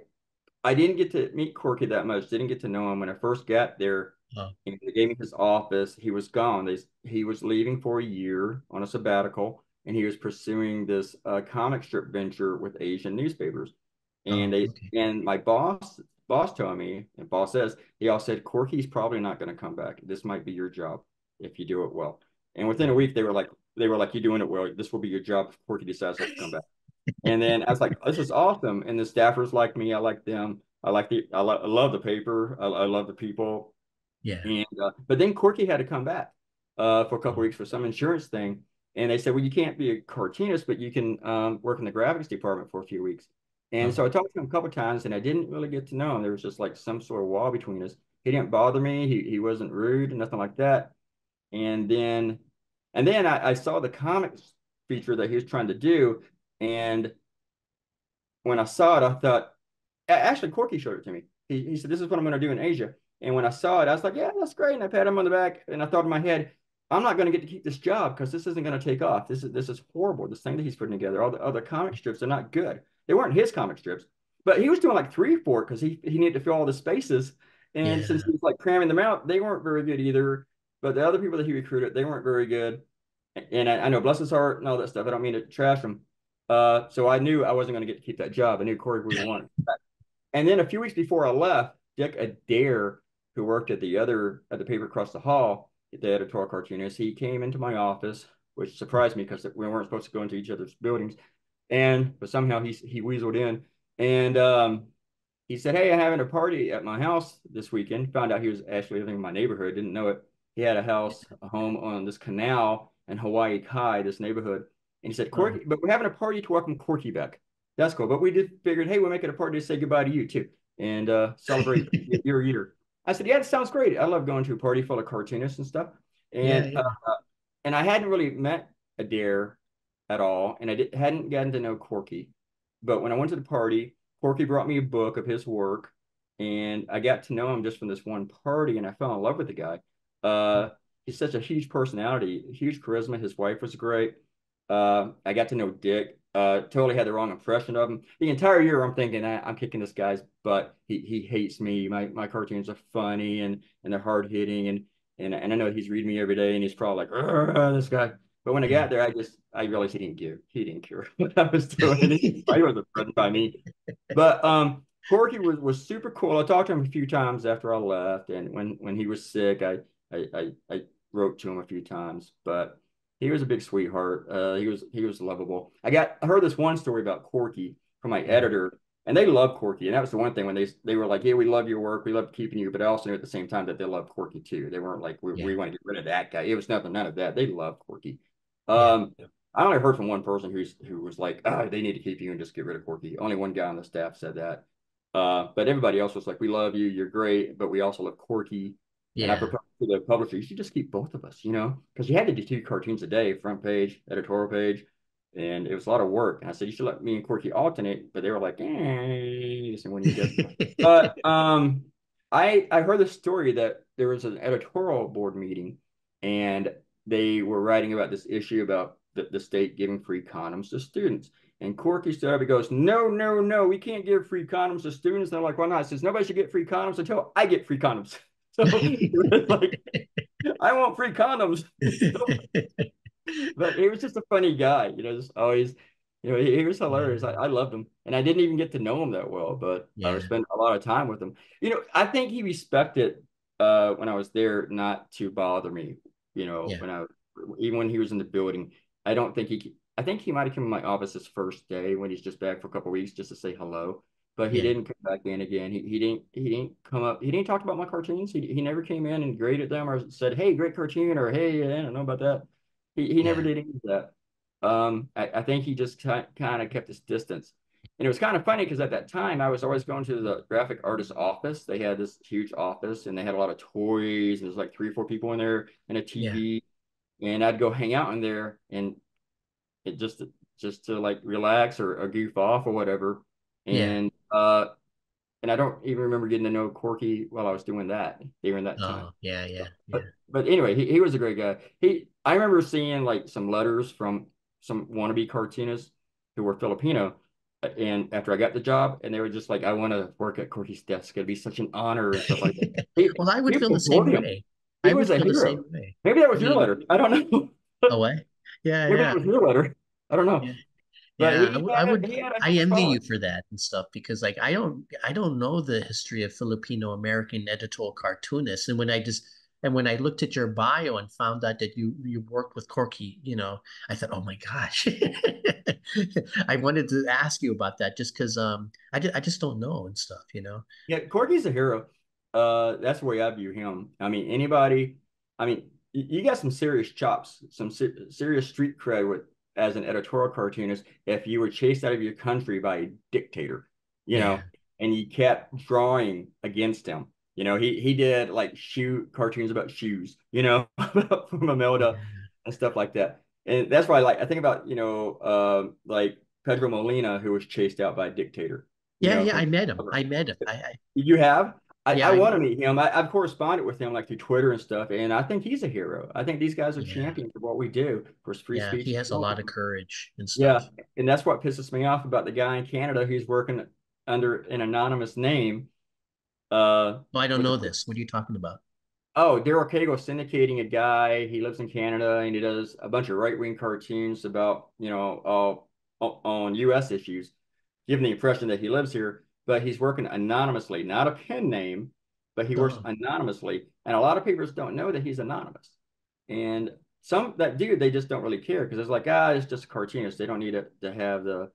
I didn't get to meet Corky that much. Didn't get to know him when I first got there. Oh. He gave me his office. He was gone. They, he was leaving for a year on a sabbatical, and he was pursuing this uh, comic strip venture with Asian newspapers. And oh, they okay. and my boss boss told me, and boss says he all said Corky's probably not going to come back. This might be your job if you do it well. And within a week, they were like, they were like, "You're doing it well. This will be your job if Corky decides to come back." And then I was like, "This is awesome!" And the staffers like me. I like them. I like the. I, lo- I love the paper. I, I, love the people. Yeah. And uh, but then Corky had to come back uh, for a couple weeks for some insurance thing, and they said, "Well, you can't be a cartoonist, but you can um, work in the graphics department for a few weeks." And oh. so I talked to him a couple times, and I didn't really get to know him. There was just like some sort of wall between us. He didn't bother me. He he wasn't rude, nothing like that. And then, and then I, I saw the comics feature that he was trying to do, and when I saw it, I thought, actually, Corky showed it to me. He, he said, This is what I'm going to do in Asia. And when I saw it, I was like, Yeah, that's great. And I pat him on the back. And I thought in my head, I'm not going to get to keep this job because this isn't going to take off. This is this is horrible. This thing that he's putting together, all the other comic strips are not good. They weren't his comic strips, but he was doing like three four because he he needed to fill all the spaces. And yeah. since he was like cramming them out, they weren't very good either. But the other people that he recruited, they weren't very good. And I, I know, bless his heart and all that stuff. I don't mean to trash him, uh, so I knew I wasn't going to get to keep that job. I knew Corey would want And then a few weeks before I left, Dick Adair, who worked at the other at the paper across the hall, the editorial cartoonist, he came into my office, which surprised me because we weren't supposed to go into each other's buildings. And but somehow he he weaseled in, and um, he said, "Hey, I'm having a party at my house this weekend." Found out he was actually living in my neighborhood. Didn't know it. He had a house, a home on this canal in Hawaii Kai, this neighborhood and he said, Corky, but we're having a party to welcome Corky back. That's cool. But we just figured, hey, we're making a party to say goodbye to you too and uh, celebrate [laughs] your year. I said, yeah, it sounds great. I love going to a party full of cartoonists and stuff. And yeah, yeah. Uh, and I hadn't really met Adair at all, and I did, hadn't gotten to know Corky. But when I went to the party, Corky brought me a book of his work, and I got to know him just from this one party, and I fell in love with the guy. Uh, he's such a huge personality, huge charisma. His wife was great. Uh, I got to know Dick. Uh, totally had the wrong impression of him. The entire year, I'm thinking I, am kicking this guy's butt. He he hates me. My my cartoons are funny and and they're hard hitting and and and I know he's reading me every day, and he's probably like, this guy. But when I got there, I just I realized he didn't care. He didn't care [laughs] what I was doing. he, he wasn't threatened by me. But um, Corky was was super cool. I talked to him a few times after I left, and when when he was sick, I I I, I wrote to him a few times. But he was a big sweetheart. Uh, he was he was lovable. I got I heard this one story about Corky from my editor, and they love Corky, and that was the one thing when they they were like, "Yeah, we love your work, we love keeping you," but I also knew at the same time that they love Corky too. They weren't like, "We, yeah. we want to get rid of that guy." It was nothing, none of that. They love Corky. Um, yeah. I only heard from one person who's who was like, oh, "They need to keep you and just get rid of Corky." Only one guy on the staff said that. Uh, but everybody else was like, "We love you, you're great, but we also love Corky." Yeah. And I proposed to the publisher, you should just keep both of us, you know, because you had to do two cartoons a day, front page, editorial page, and it was a lot of work. And I said, you should let me and Corky alternate, but they were like, eh, when you get. but um, I I heard the story that there was an editorial board meeting, and they were writing about this issue about the, the state giving free condoms to students. And Corky stood up and goes, No, no, no, we can't give free condoms to students. And they're like, Why not? He says, Nobody should get free condoms until I get free condoms. [laughs] [laughs] So like, I want free condoms. but he was just a funny guy, you know, just always, you know, he, he was hilarious. I, I, loved him. And I didn't even get to know him that well, but yeah. I spent a lot of time with him. You know, I think he respected uh when I was there not to bother me, you know, yeah. when I even when he was in the building. I don't think he I think he might have come in my office his first day when he's just back for a couple weeks just to say hello but he yeah. didn't come back in again. He, he didn't he didn't come up. He didn't talk about my cartoons. He, he never came in and graded them or said, "Hey, great cartoon," or "Hey, I don't know about that." He he yeah. never did any of that. Um, I, I think he just kind of kept his distance. And it was kind of funny because at that time I was always going to the graphic artist office. They had this huge office and they had a lot of toys. There's like three or four people in there and a TV. Yeah. And I'd go hang out in there and it just just to like relax or, or goof off or whatever. And uh, and I don't even remember getting to know Corky while I was doing that during that time. Oh, yeah, yeah, But, but anyway, he, he was a great guy. He I remember seeing like some letters from some wannabe cartoonists who were Filipino. And after I got the job, and they were just like, "I want to work at Corky's desk. It'd be such an honor and stuff like that." [laughs] He, well, I would feel the same him. way. He I was a hero. Maybe that was your letter. I don't know. oh, way. Yeah, [laughs] Maybe yeah. that was your letter. I don't know. Yeah. But yeah, he, I would. I envy you for that and stuff because, like, I don't, I don't know the history of Filipino American editorial cartoonists, and when I just and when I looked at your bio and found out that you you worked with Corky, you know, I thought, oh my gosh, [laughs] I wanted to ask you about that just because um I just, I just don't know and stuff, you know. Yeah, Corky's a hero. Uh, that's the way I view him. I mean, anybody. I mean, you got some serious chops, some ser- serious street cred with as an editorial cartoonist if you were chased out of your country by a dictator, you yeah. know, and you kept drawing against him. You know, he he did like shoe cartoons about shoes, you know, [laughs] from Imelda and stuff like that. And that's why like I think about, you know, uh, like Pedro Molina, who was chased out by a dictator. Yeah, know, yeah, I met him. I met him. I, I... You have? I, yeah, I, I want to meet him. I, have corresponded with him like through Twitter and stuff, and I think he's a hero. I think these guys are yeah. champions of what we do for free yeah, speech. He has a lot of courage and stuff. Yeah, and that's what pisses me off about the guy in Canada who's working under an anonymous name. Uh, well, I don't know this. What are you talking about? Oh, Daryl Cagle syndicating a guy. He lives in Canada and he does a bunch of right wing cartoons about you know on U.S. issues, giving the impression that he lives here but he's working anonymously, not a pen name, but he works anonymously. And a lot of people don't know that he's anonymous. And some that do, they just don't really care because it's like, ah, it's just a cartoonist. They don't need it to have the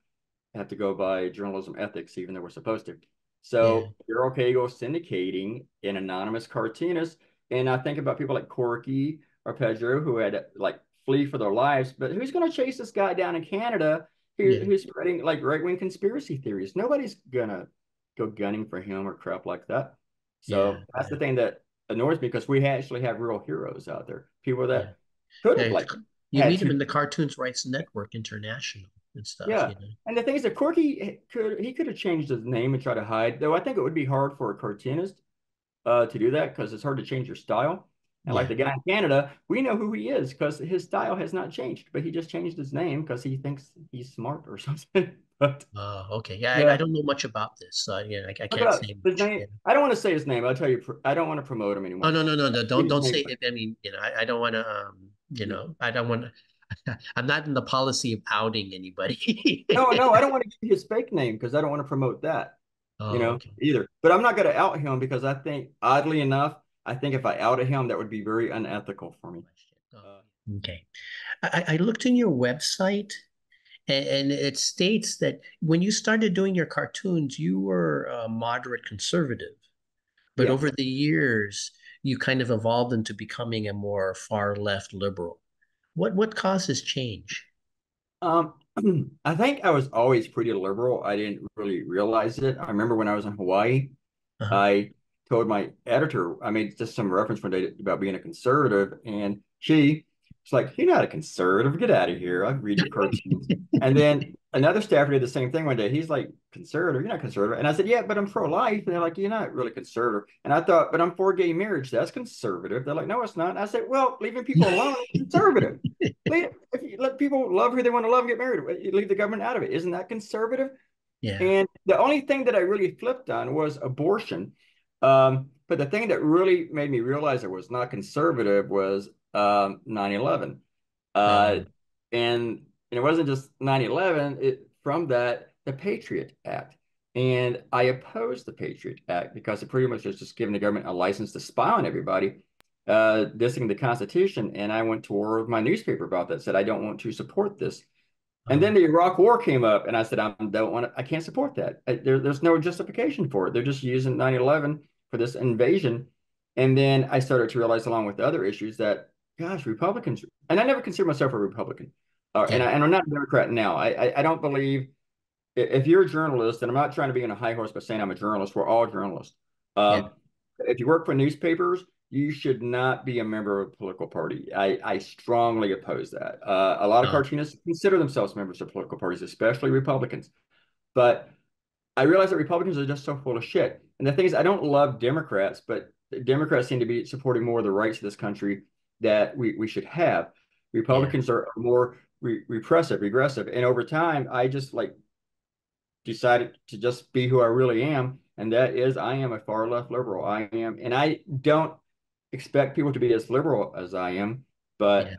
have to go by journalism ethics, even though we're supposed to. So yeah. you're okay go syndicating an anonymous cartoonist. And I think about people like Corky or Pedro who had like flee for their lives, but who's going to chase this guy down in Canada who, yeah. who's spreading like right wing conspiracy theories? Nobody's gonna go gunning for him or crap like that. So yeah, that's yeah. the thing that annoys me because we actually have real heroes out there, people that yeah. could have like. You meet him in the Cartoonists Rights Network International and stuff. Yeah, you know? and the thing is that Corky could he could have changed his name and try to hide. Though I think it would be hard for a cartoonist uh, to do that because it's hard to change your style. And yeah. like the guy in Canada, we know who he is because his style has not changed, but he just changed his name because he thinks he's smart or [laughs] something. Oh, okay. Yeah, I, I don't know much about this, so yeah, I, I can't say much. name. Yeah. I don't want to say his name. I'll tell you. I don't want to promote him Oh anymore. no, no, no, no! Don't don't say it. I mean, you know, I, I don't want to. Um, you know, I don't want to. [laughs] I'm not in the policy of outing anybody. No, no, I don't want to [laughs] give his fake name because I don't want to promote that. you Oh, know, okay. either. But I'm not going to out him because I think, oddly enough, I think if I outed him, that would be very unethical for me. Oh, okay. I, I looked in your website and, and it states that when you started doing your cartoons, you were a moderate conservative, but Yeah. over the years, you kind of evolved into becoming a more far left liberal. What what causes change? Um, [clears throat] I think I was always pretty liberal. I didn't really realize it. I remember when I was in Hawaii, Uh-huh. I told my editor, I made just some reference one day about being a conservative, and she was like, You're not a conservative, get out of here. I read your cartoons. And then another staffer did the same thing one day. He's like, Conservative, you're not conservative. And I said, Yeah, but I'm pro-life. And they're like, You're not really conservative. And I thought, but I'm for gay marriage. That's conservative. They're like, No, it's not. And I said, Well, leaving people alone is conservative. [laughs] Leave, if you let people love who they want to love and get married, you leave the government out of it. Isn't that conservative? Yeah. And the only thing that I really flipped on was abortion. Um, but the thing that really made me realize I was not conservative was um, 9/11. Uh, Um, and, and it wasn't just 9/11, it from that, the Patriot Act. And I opposed the Patriot Act because it pretty much was just giving the government a license to spy on everybody, uh, dissing the Constitution. And I went to war with my newspaper about that, said I don't want to support this. And then the Iraq War came up, and I said, I don't want to, I can't support that. I, there, there's no justification for it. They're just using 9 11 for this invasion. And then I started to realize, along with the other issues, that, gosh, Republicans, and I never consider myself a Republican, uh, and, yeah. I, and I'm not a Democrat now. I, I, I don't believe, if you're a journalist, and I'm not trying to be on a high horse by saying I'm a journalist, we're all journalists. Yeah. Um, if you work for newspapers, you should not be a member of a political party. I, I strongly oppose that. Uh, a lot of Oh, cartoonists consider themselves members of political parties, especially Republicans. But I realize that Republicans are just so full of shit. And the thing is, I don't love Democrats, but Democrats seem to be supporting more of the rights of this country that we, we should have. Republicans are more re- repressive, regressive. And over time, I just like decided to just be who I really am. And that is, I am a far left liberal. I am, and I don't expect people to be as liberal as I am, but Yeah.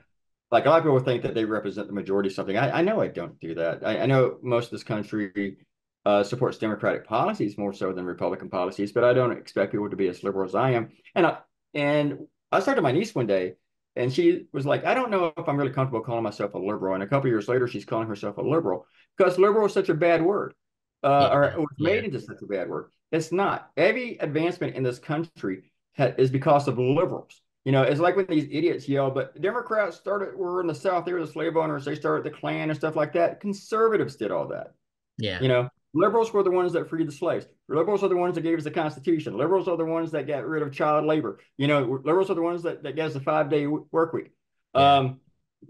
like a lot of people think that they represent the majority of something. I, I know I don't do that. I, I know most of this country uh, supports Democratic policies more so than Republican policies, but I don't expect people to be as liberal as I am. And I, and I to my niece one day, and she was like, "I don't know if I'm really comfortable calling myself a liberal." And a couple years later, she's calling herself a liberal because liberal is such a bad word, uh, or it was Yeah. made into such a bad word. It's not. Every advancement in this country ha- is because of liberals. You know, it's like when these idiots yell, but Democrats started, were in the South, they were the slave owners, they started the Klan and stuff like that. Conservatives did all that. Yeah. You know, liberals were the ones that freed the slaves. Liberals are the ones that gave us the Constitution. Liberals are the ones that got rid of child labor. You know, liberals are the ones that, that gave us the five day work week. Um,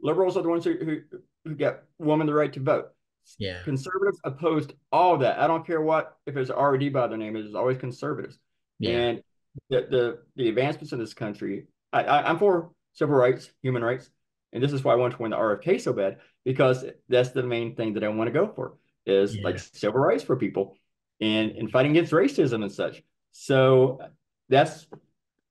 liberals are the ones who, who, who got women the right to vote. Yeah. Conservatives opposed all that. I don't care what, if it's RD by their name, it's always conservatives. Yeah. And the, the, the advancements in this country, I, I, I'm for civil rights, human rights. And this is why I want to win the RFK so bad, because that's the main thing that I want to go for is Yeah. like civil rights for people and, and fighting against racism and such. So that's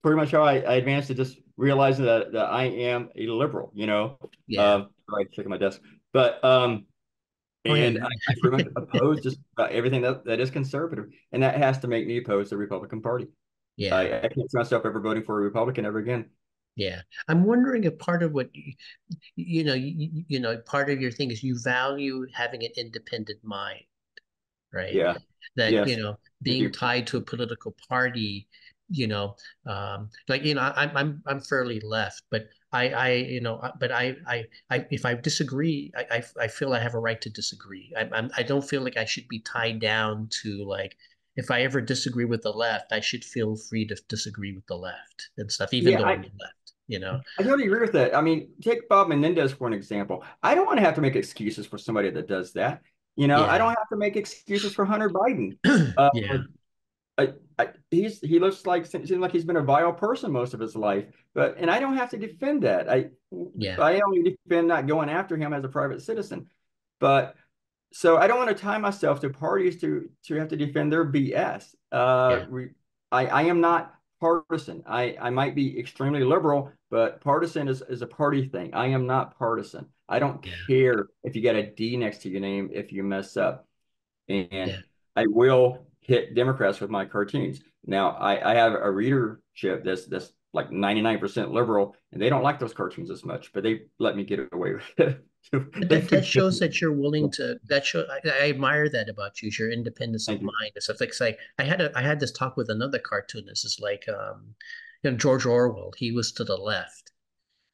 pretty much how I, I advanced to just realizing that, that I am a liberal, you know. Yeah. Um, sorry, checking my desk. But um, and I, I pretty much oppose just about everything that, that is conservative, and that has to make me oppose the Republican Party. Yeah. I, I can't see myself ever voting for a Republican ever again. Yeah, I'm wondering if part of what you, you know, you, you know, part of your thing is you value having an independent mind, right? Yeah, That, yes, you know, being tied to a political party, you know, um, like, you know, I'm I'm I'm fairly left, but I I you know, but I I I if I disagree, I I, I feel I have a right to disagree. I I'm, I don't feel like I should be tied down to like. If I ever disagree with the left, I should feel free to disagree with the left and stuff, even Yeah, though I, I'm the left, you know? I totally agree with that. I mean, take Bob Menendez for an example. I don't want to have to make excuses for somebody that does that. You know, I don't have to make excuses for Hunter Biden. [clears throat] Uh, Yeah. I, I, he's he looks like seems like he's been a vile person most of his life, but and I don't have to defend that. I Yeah. I only defend not going after him as a private citizen, but so I don't want to tie myself to parties to to have to defend their BS. Uh, Yeah, I I am not partisan. I I might be extremely liberal, but partisan is is a party thing. I am not partisan. I don't yeah, care if you got a D next to your name if you mess up, and yeah, I will hit Democrats with my cartoons. Now I I have a readership that's that's like 99% liberal, and they don't like those cartoons as much, but they let me get away with it. That that [laughs] shows that you're willing to. That show I, I admire that about you. Your independence of you. mind. It's like say I had a I had this talk with another cartoonist. It's like um, you know George Orwell. He was to the left,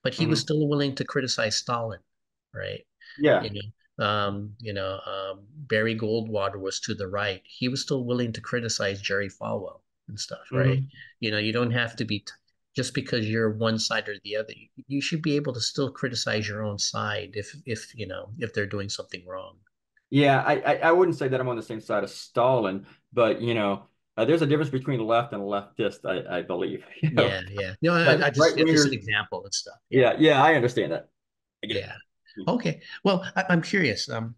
but he was Mhm. still willing to criticize Stalin, right? Yeah. You know, um, you know, um, Barry Goldwater was to the right. He was still willing to criticize Jerry Falwell and stuff, right? Mhm. You know, you don't have to be t just because you're one side or the other. You, should be able to still criticize your own side if if you know if they're doing something wrong. Yeah, I, I, I wouldn't say that I'm on the same side of Stalin, but you know, uh, there's a difference between left and leftist, I, I believe. [laughs] You know, Yeah, yeah. No, I, I just right it's just an example and stuff. Yeah, Yeah, yeah, I understand that. I yeah. it. Okay. Well, I, I'm curious. Um,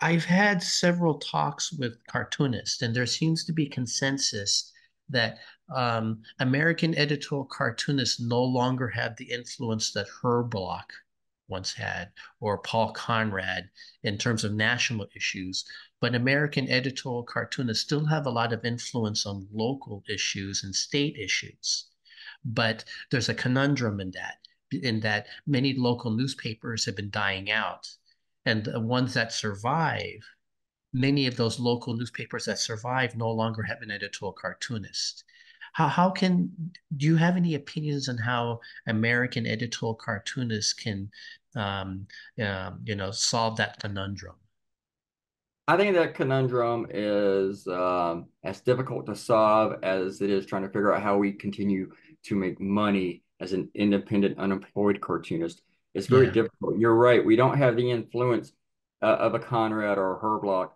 I've had several talks with cartoonists, and there seems to be consensus that um, American editorial cartoonists no longer have the influence that Herb Block once had, or Paul Conrad in terms of national issues. But American editorial cartoonists still have a lot of influence on local issues and state issues. But there's a conundrum in that in that many local newspapers have been dying out. And the ones that survive, many of those local newspapers that survive no longer have an editorial cartoonist. How, how can, do you have any opinions on how American editorial cartoonists can, um, um, you know, solve that conundrum? I think that conundrum is um, as difficult to solve as it is trying to figure out how we continue to make money as an independent, unemployed cartoonist. It's very Yeah, difficult. You're right. We don't have the influence uh, of a Conrad or a Herblock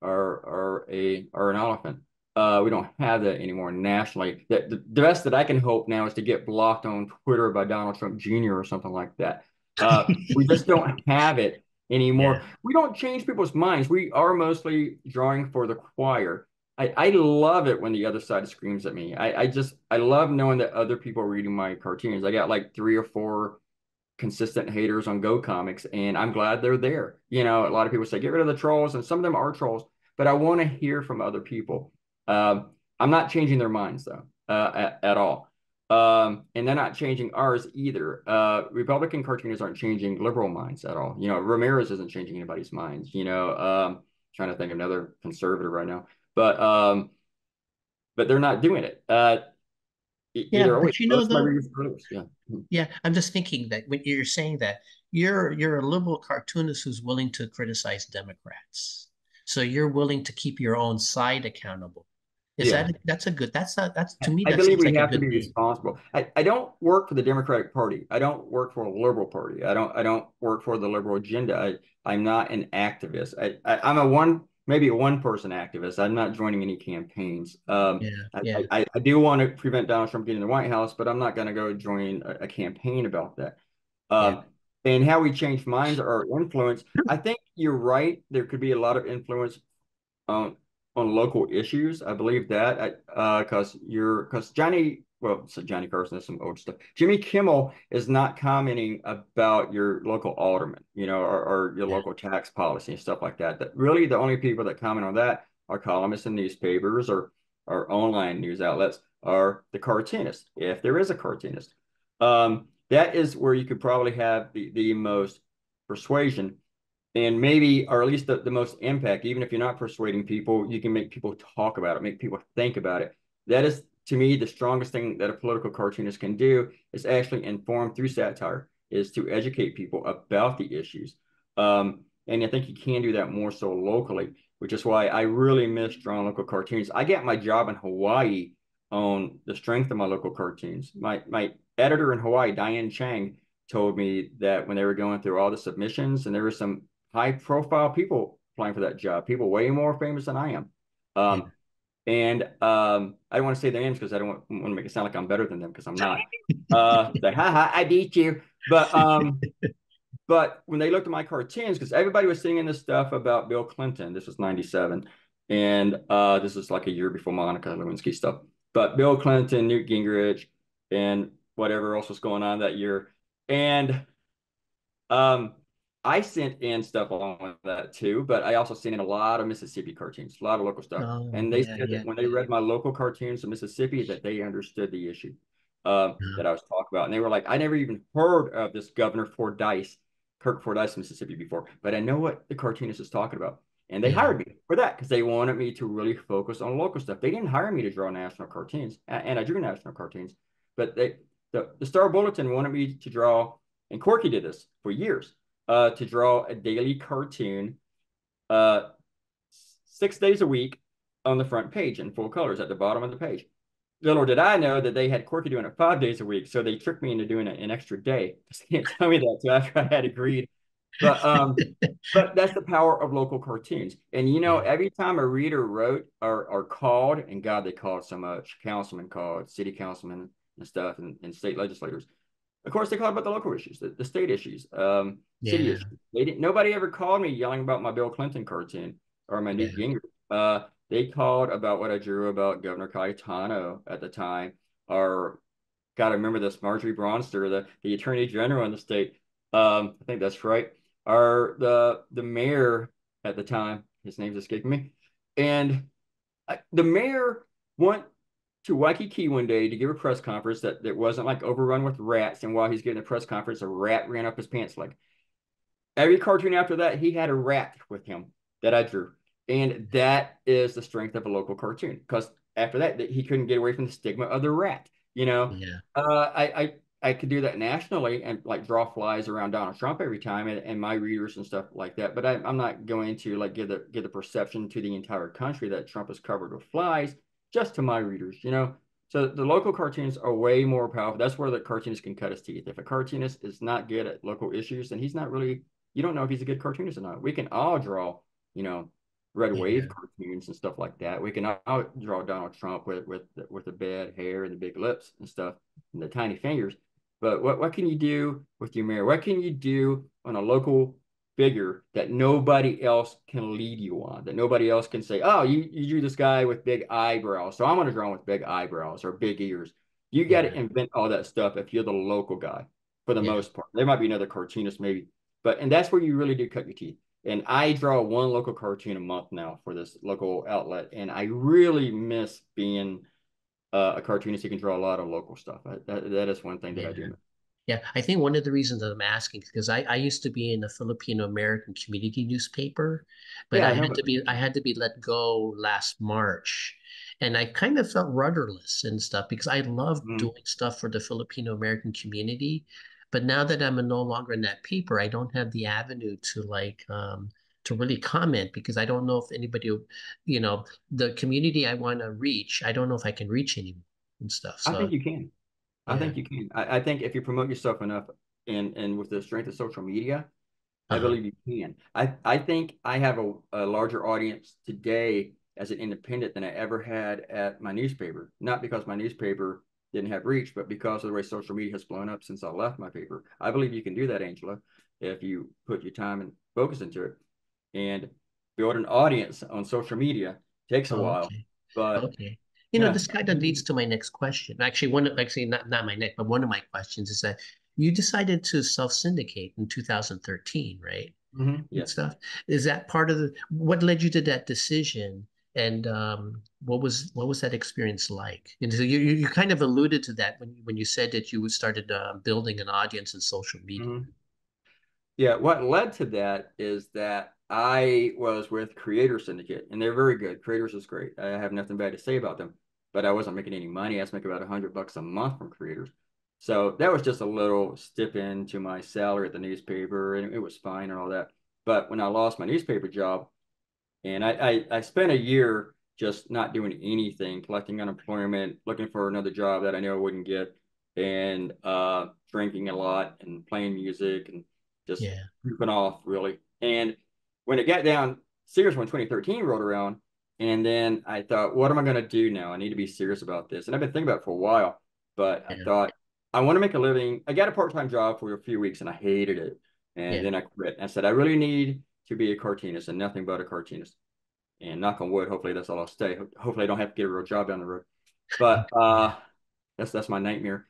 or or a or an Oliphant. Uh, we don't have that anymore nationally. The, the, the best that I can hope now is to get blocked on Twitter by Donald Trump Jr. or something like that. Uh, [laughs] we just don't have it yeah, anymore we don't change people's minds. We are mostly drawing for the choir. I, I love it when the other side screams at me. I, I just I love knowing that other people are reading my cartoons. I got like three or four consistent haters on Go Comics, and I'm glad they're there. You know, a lot of people say get rid of the trolls, and some of them are trolls, but I want to hear from other people. Um, I'm not changing their minds though, uh, at, at all. Um, and they're not changing ours either. Uh, Republican cartoonists aren't changing liberal minds at all. You know, Ramirez isn't changing anybody's minds. You know, um, trying to think of another conservative right now, but um, but they're not doing it. Uh, yeah. But you know, most of my though, readers are liberals. Yeah. Yeah, I'm just thinking that when you're saying that, you're you're a liberal cartoonist who's willing to criticize Democrats. So you're willing to keep your own side accountable. Is Yeah. that that's a good that's not that's to me I believe we like have to be responsible. I, I don't work for the Democratic Party. I don't work for a liberal party. I don't I don't work for the liberal agenda. I, I'm not an activist. I, I I'm a one maybe a one person activist. I'm not joining any campaigns. Um, Yeah, yeah, I, I, I do want to prevent Donald Trump getting in the White House, but I'm not going to go join a, a campaign about that. yeah, Um, and how we change minds or influence. I think you're right. There could be a lot of influence on on local issues. I believe that because uh, you're because Johnny, well, so Johnny Carson is some old stuff. Jimmy Kimmel is not commenting about your local alderman, you know, or, or your yeah, local tax policy and stuff like that. That really the only people that comment on that are columnists in newspapers or or online news outlets are the cartoonists, if there is a cartoonist. Um, that is where you could probably have the, the most persuasion and maybe, or at least the, the most impact, even if you're not persuading people, you can make people talk about it, make people think about it. That is, to me, the strongest thing that a political cartoonist can do is actually inform through satire, is to educate people about the issues. Um, and I think you can do that more so locally, which is why I really miss drawing local cartoons. I got my job in Hawaii on the strength of my local cartoons. My my editor in Hawaii, Diane Chang, told me that when they were going through all the submissions and there were some high profile people applying for that job, people way more famous than I am. Um, and um, I don't want to say their names because I don't want, want, to make it sound like I'm better than them because I'm [laughs] not. Uh, like, ha ha, I beat you. But um, [laughs] But when they looked at my cartoons, because everybody was singing this stuff about Bill Clinton, this was 97. And uh, this is like a year before Monica Lewinsky stuff. But Bill Clinton, Newt Gingrich, and whatever else was going on that year. And um, I sent in stuff along with that too, but I also sent in a lot of Mississippi cartoons, a lot of local stuff. Oh, and they yeah, said yeah, that when they read my local cartoons of Mississippi, that they understood the issue uh, that I was talking about. And they were like, I never even heard of this Governor Fordice, Kirk Fordice, Mississippi before, but I know what the cartoonist is talking about. And they yeah. hired me for that because they wanted me to really focus on local stuff. They didn't hire me to draw national cartoons, and I drew national cartoons, but they the, the Star Bulletin wanted me to draw, and Corky did this for years, uh, to draw a daily cartoon, uh, six days a week on the front page in full colors at the bottom of the page. Little did I know that they had Corky doing it five days a week, so they tricked me into doing it an extra day. [laughs] They didn't tell me that, so after I had agreed but um, [laughs] but that's the power of local cartoons. And you know, every time a reader wrote or, or called, and God, they called so much. Councilmen called, city councilmen and stuff, and, and state legislators. Of course, they called about the local issues, the, the state issues, um, yeah. city issues. They didn't. Nobody ever called me yelling about my Bill Clinton cartoon or my Newt yeah. Gingrich. Uh, they called about what I drew about Governor Cayetano at the time, or got to remember this Margery Bronster, the, the Attorney General in the state. Um, I think that's right are the the mayor at the time. His name's escaping me, and I, the mayor went to Waikiki one day to give a press conference that, that wasn't like overrun with rats. And while he's giving a press conference, a rat ran up his pants leg. Every cartoon after that, he had a rat with him that I drew. And that is the strength of a local cartoon. Because after that, he couldn't get away from the stigma of the rat. You know, yeah. Uh, I, I I could do that nationally and like draw flies around Donald Trump every time and, and my readers and stuff like that. But I, am not going to like give the give the perception to the entire country that Trump is covered with flies, just to my readers, you know. So the local cartoons are way more powerful. That's where the cartoonist can cut his teeth. If a cartoonist is not good at local issues, then he's not really. You don't know if he's a good cartoonist or not. We can all draw, you know, red yeah. wave cartoons and stuff like that. We can all draw Donald Trump with with with the bad hair and the big lips and stuff and the tiny fingers but what, what can you do with your mayor? What can you do on a local figure that nobody else can lead you on, that nobody else can say, oh, you, you drew this guy with big eyebrows. So I'm going to draw him with big eyebrows or big ears. You got to yeah. invent all that stuff if you're the local guy for the yeah. most part. There might be another cartoonist maybe, but, and that's where you really do cut your teeth. And I draw one local cartoon a month now for this local outlet. And I really miss being uh, a cartoonist who can draw a lot of local stuff. I, that, that is one thing that yeah. I do. Yeah, I think one of the reasons that I'm asking because I, I used to be in a Filipino American community newspaper, but yeah, I, I had to be I had to be let go last March, and I kind of felt rudderless and stuff because I love mm. doing stuff for the Filipino American community, but now that I'm no longer in that paper, I don't have the avenue to like um, to really comment because I don't know if anybody, you know, the community I want to reach, I don't know if I can reach anyone and stuff. So, I think you can. I think you can. I, I, think if you promote yourself enough and and with the strength of social media, I uh-huh. believe you can. I, I think I have a, a larger audience today as an independent than I ever had at my newspaper. Not because my newspaper didn't have reach, but because of the way social media has blown up since I left my paper. I believe you can do that, Angelo, if you put your time and focus into it and build an audience on social media takes a oh, while. But okay. You know, yeah. this kind of leads to my next question. Actually, one of actually not, not my next, but one of my questions is that you decided to self-syndicate in 2013, right? Mm-hmm. Yeah. Stuff. Is that part of the what led you to that decision? And um, what was what was that experience like? And so you you kind of alluded to that when when you said that you started uh, building an audience in social media. Mm-hmm. Yeah, what led to that is that I was with Creator Syndicate, and they're very good. Creators is great. I have nothing bad to say about them, but I wasn't making any money. I was making about a hundred bucks a month from Creators, so that was just a little stipend to my salary at the newspaper, and it was fine and all that. But when I lost my newspaper job, and I I, I spent a year just not doing anything, collecting unemployment, looking for another job that I knew I wouldn't get, and uh, drinking a lot and playing music and just yeah. goofing off really. And when it got down serious when 2013 rolled around, and then I thought, what am I going to do now? I need to be serious about this. And I've been thinking about it for a while, but yeah. I thought, I want to make a living. I got a part time job for a few weeks and I hated it. And Yeah. then I quit. I said, I really need to be a cartoonist and nothing but a cartoonist. And knock on wood, hopefully that's all I'll stay. Hopefully I don't have to get a real job down the road. But [laughs] uh that's that's my nightmare.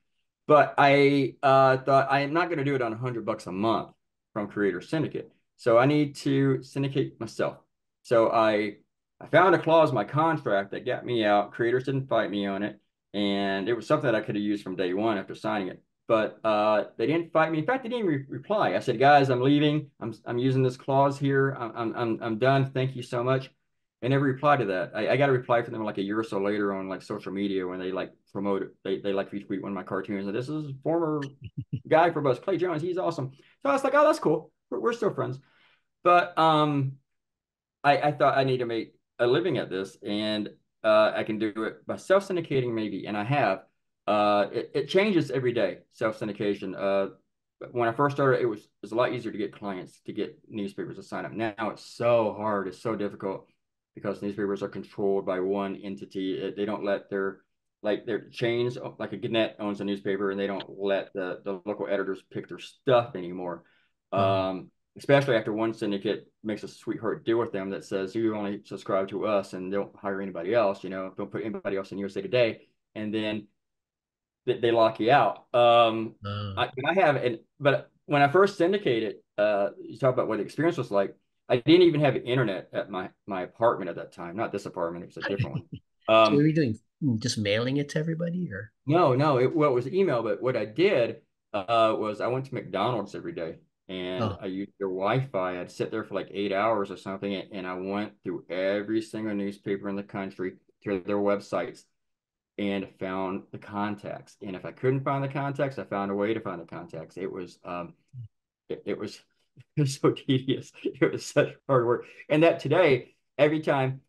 But I uh thought I am not gonna do it on hundred bucks a month from Creator Syndicate. So I need to syndicate myself. So I I found a clause in my contract that got me out. Creators didn't fight me on it. And it was something that I could have used from day one after signing it but uh, they didn't fight me. In fact, they didn't re reply. I said, guys, I'm leaving. I'm, I'm using this clause here. I'm, I'm, I'm done. Thank you so much. They never replied to that. I, I got a reply from them like a year or so later on like social media when they like promote it. They, they like retweet one of my cartoons. And this is former [laughs] guy for us, Clay Jones. He's awesome. So I was like, oh, that's cool. We're, we're still friends. But um, I, I thought I need to make a living at this and uh, I can do it by self syndicating maybe. And I have. Uh, it, it changes every day, self-syndication. Uh, when I first started, it was, it was a lot easier to get clients to get newspapers to sign up. Now it's so hard, it's so difficult because newspapers are controlled by one entity. It, they don't let their like their chains, like a Gannett owns a newspaper, and they don't let the, the local editors pick their stuff anymore. Mm-hmm. Um, especially after one syndicate makes a sweetheart deal with them that says you only subscribe to us and don't hire anybody else. You know, don't put anybody else in USA Today, and then they lock you out. Um, uh. I, I have, and but when I first syndicated, uh, you talk about what the experience was like. I didn't even have internet at my my apartment at that time. Not this apartment; it was a different one. [laughs] Um, so were you doing just mailing it to everybody, or no? No, it well, it was email. But what I did uh, was I went to McDonald's every day, and oh. I used their Wi-Fi. I'd sit there for like eight hours or something, and I went through every single newspaper in the country to their websites and found the contacts. And if I couldn't find the contacts, I found a way to find the contacts. It was um, it, it was [laughs] it was so tedious. [laughs] It was such hard work. And that today, every time,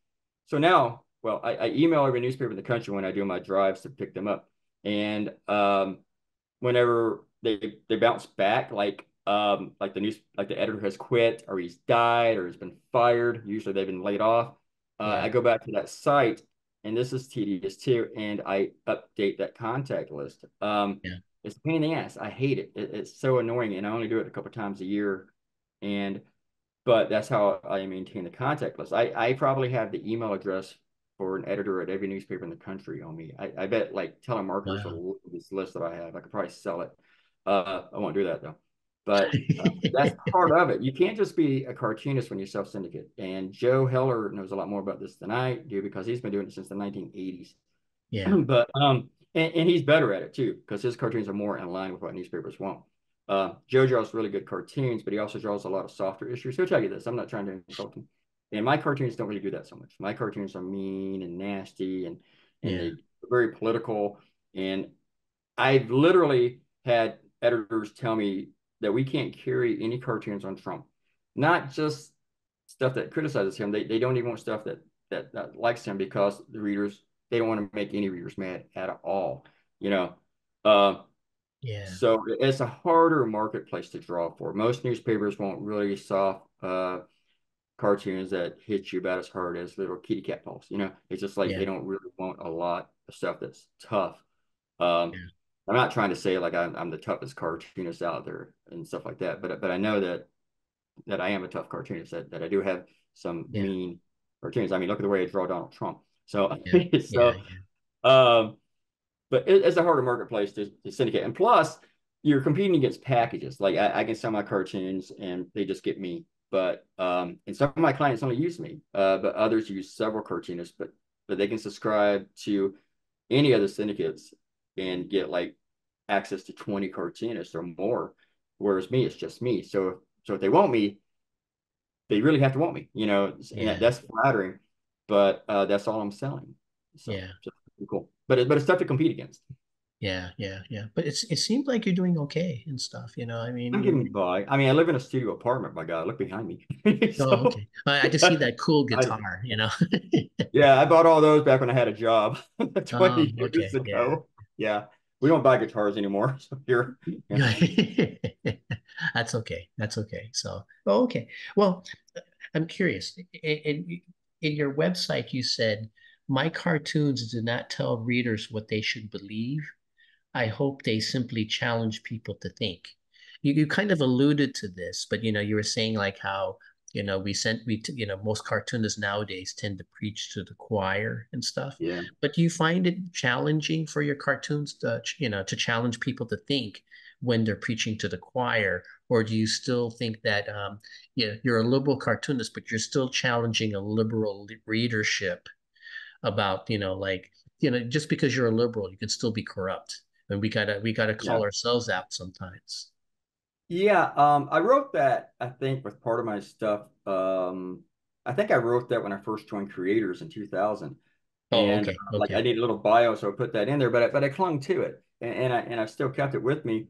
so now, well, I, I email every newspaper in the country when I do my drives to pick them up. And um, whenever they they bounce back, like um, like the news, like the editor has quit or he's died or he's been fired. Usually they've been laid off. Uh, yeah. I go back to that site and this is tedious too, and I update that contact list. Um, yeah. It's a pain in the ass. I hate it. it. It's so annoying, and I only do it a couple times a year. And but that's how I maintain the contact list. I, I probably have the email address for an editor at every newspaper in the country on me. I, I bet like telemarketers wow. will this list that I have. I could probably sell it. Uh, I won't do that though. But uh, [laughs] that's part of it. You can't just be a cartoonist when you self syndicate. And Joe Heller knows a lot more about this than I do because he's been doing it since the 1980s. Yeah. [clears throat] but um, and, and he's better at it too because his cartoons are more in line with what newspapers want. Uh, Joe draws really good cartoons, but he also draws a lot of softer issues. He'll tell you this. I'm not trying to insult him. And my cartoons don't really do that so much. My cartoons are mean and nasty and and yeah. very political. And I've literally had editors tell me that we can't carry any cartoons on Trump. Not just stuff that criticizes him. They, they don't even want stuff that, that that likes him because the readers they don't want to make any readers mad at all. You know. Uh, yeah. So it's a harder marketplace to draw for. Most newspapers won't really soft uh, cartoons that hit you about as hard as little kitty cat paws. You know, it's just like yeah. they don't really want a lot of stuff that's tough. Um, yeah. I'm not trying to say like I'm, I'm the toughest cartoonist out there and stuff like that, but but I know that that I am a tough cartoonist. That, that I do have some yeah. mean cartoons. I mean, look at the way I draw Donald Trump. So [laughs] so, um, but it, it's a harder marketplace to, to, syndicate, and plus you're competing against packages. Like I, I, can sell my cartoons and they just get me, but um, and some of my clients only use me, uh, but others use several cartoonists, but but they can subscribe to any other syndicates and get like access to 20 cartoonists or more. Whereas me, it's just me. So so if they want me, they really have to want me, you know, yeah. and that's flattering, but uh, that's all I'm selling. So, yeah. cool. But, it, but it's tough to compete against. Yeah, yeah, yeah. But it's it seems like you're doing okay and stuff. You know, I mean, I'm getting by. I mean, I live in a studio apartment. My God, look behind me. [laughs] Oh, so, oh, okay. I, just see that cool [laughs] guitar. I, you know. [laughs] yeah, I bought all those back when I had a job oh, twenty oh, okay. years ago. Yeah. yeah we don't buy guitars anymore. So here, yeah. that's okay. That's okay. So, oh, okay. Well, I'm curious. In, in your website, you said, "My cartoons do not tell readers what they should believe. I hope they simply challenge people to think." you, you kind of alluded to this, but you know, you were saying like how you know we sent we you know most cartoonists nowadays tend to preach to the choir and stuff. Yeah. But do you find it challenging for your cartoons to you know to challenge people to think when they're preaching to the choir, or do you still think that um, you know, you're a liberal cartoonist, but you're still challenging a liberal readership about you know like you know just because you're a liberal, you can still be corrupt, and we gotta we gotta call yeah. ourselves out sometimes. Yeah, um, I wrote that I think with part of my stuff. Um, I think I wrote that when I first joined Creators in 2000. Oh, and okay. Uh, like I need a little bio, so I put that in there, but I, but I clung to it, and, and I and I still kept it with me.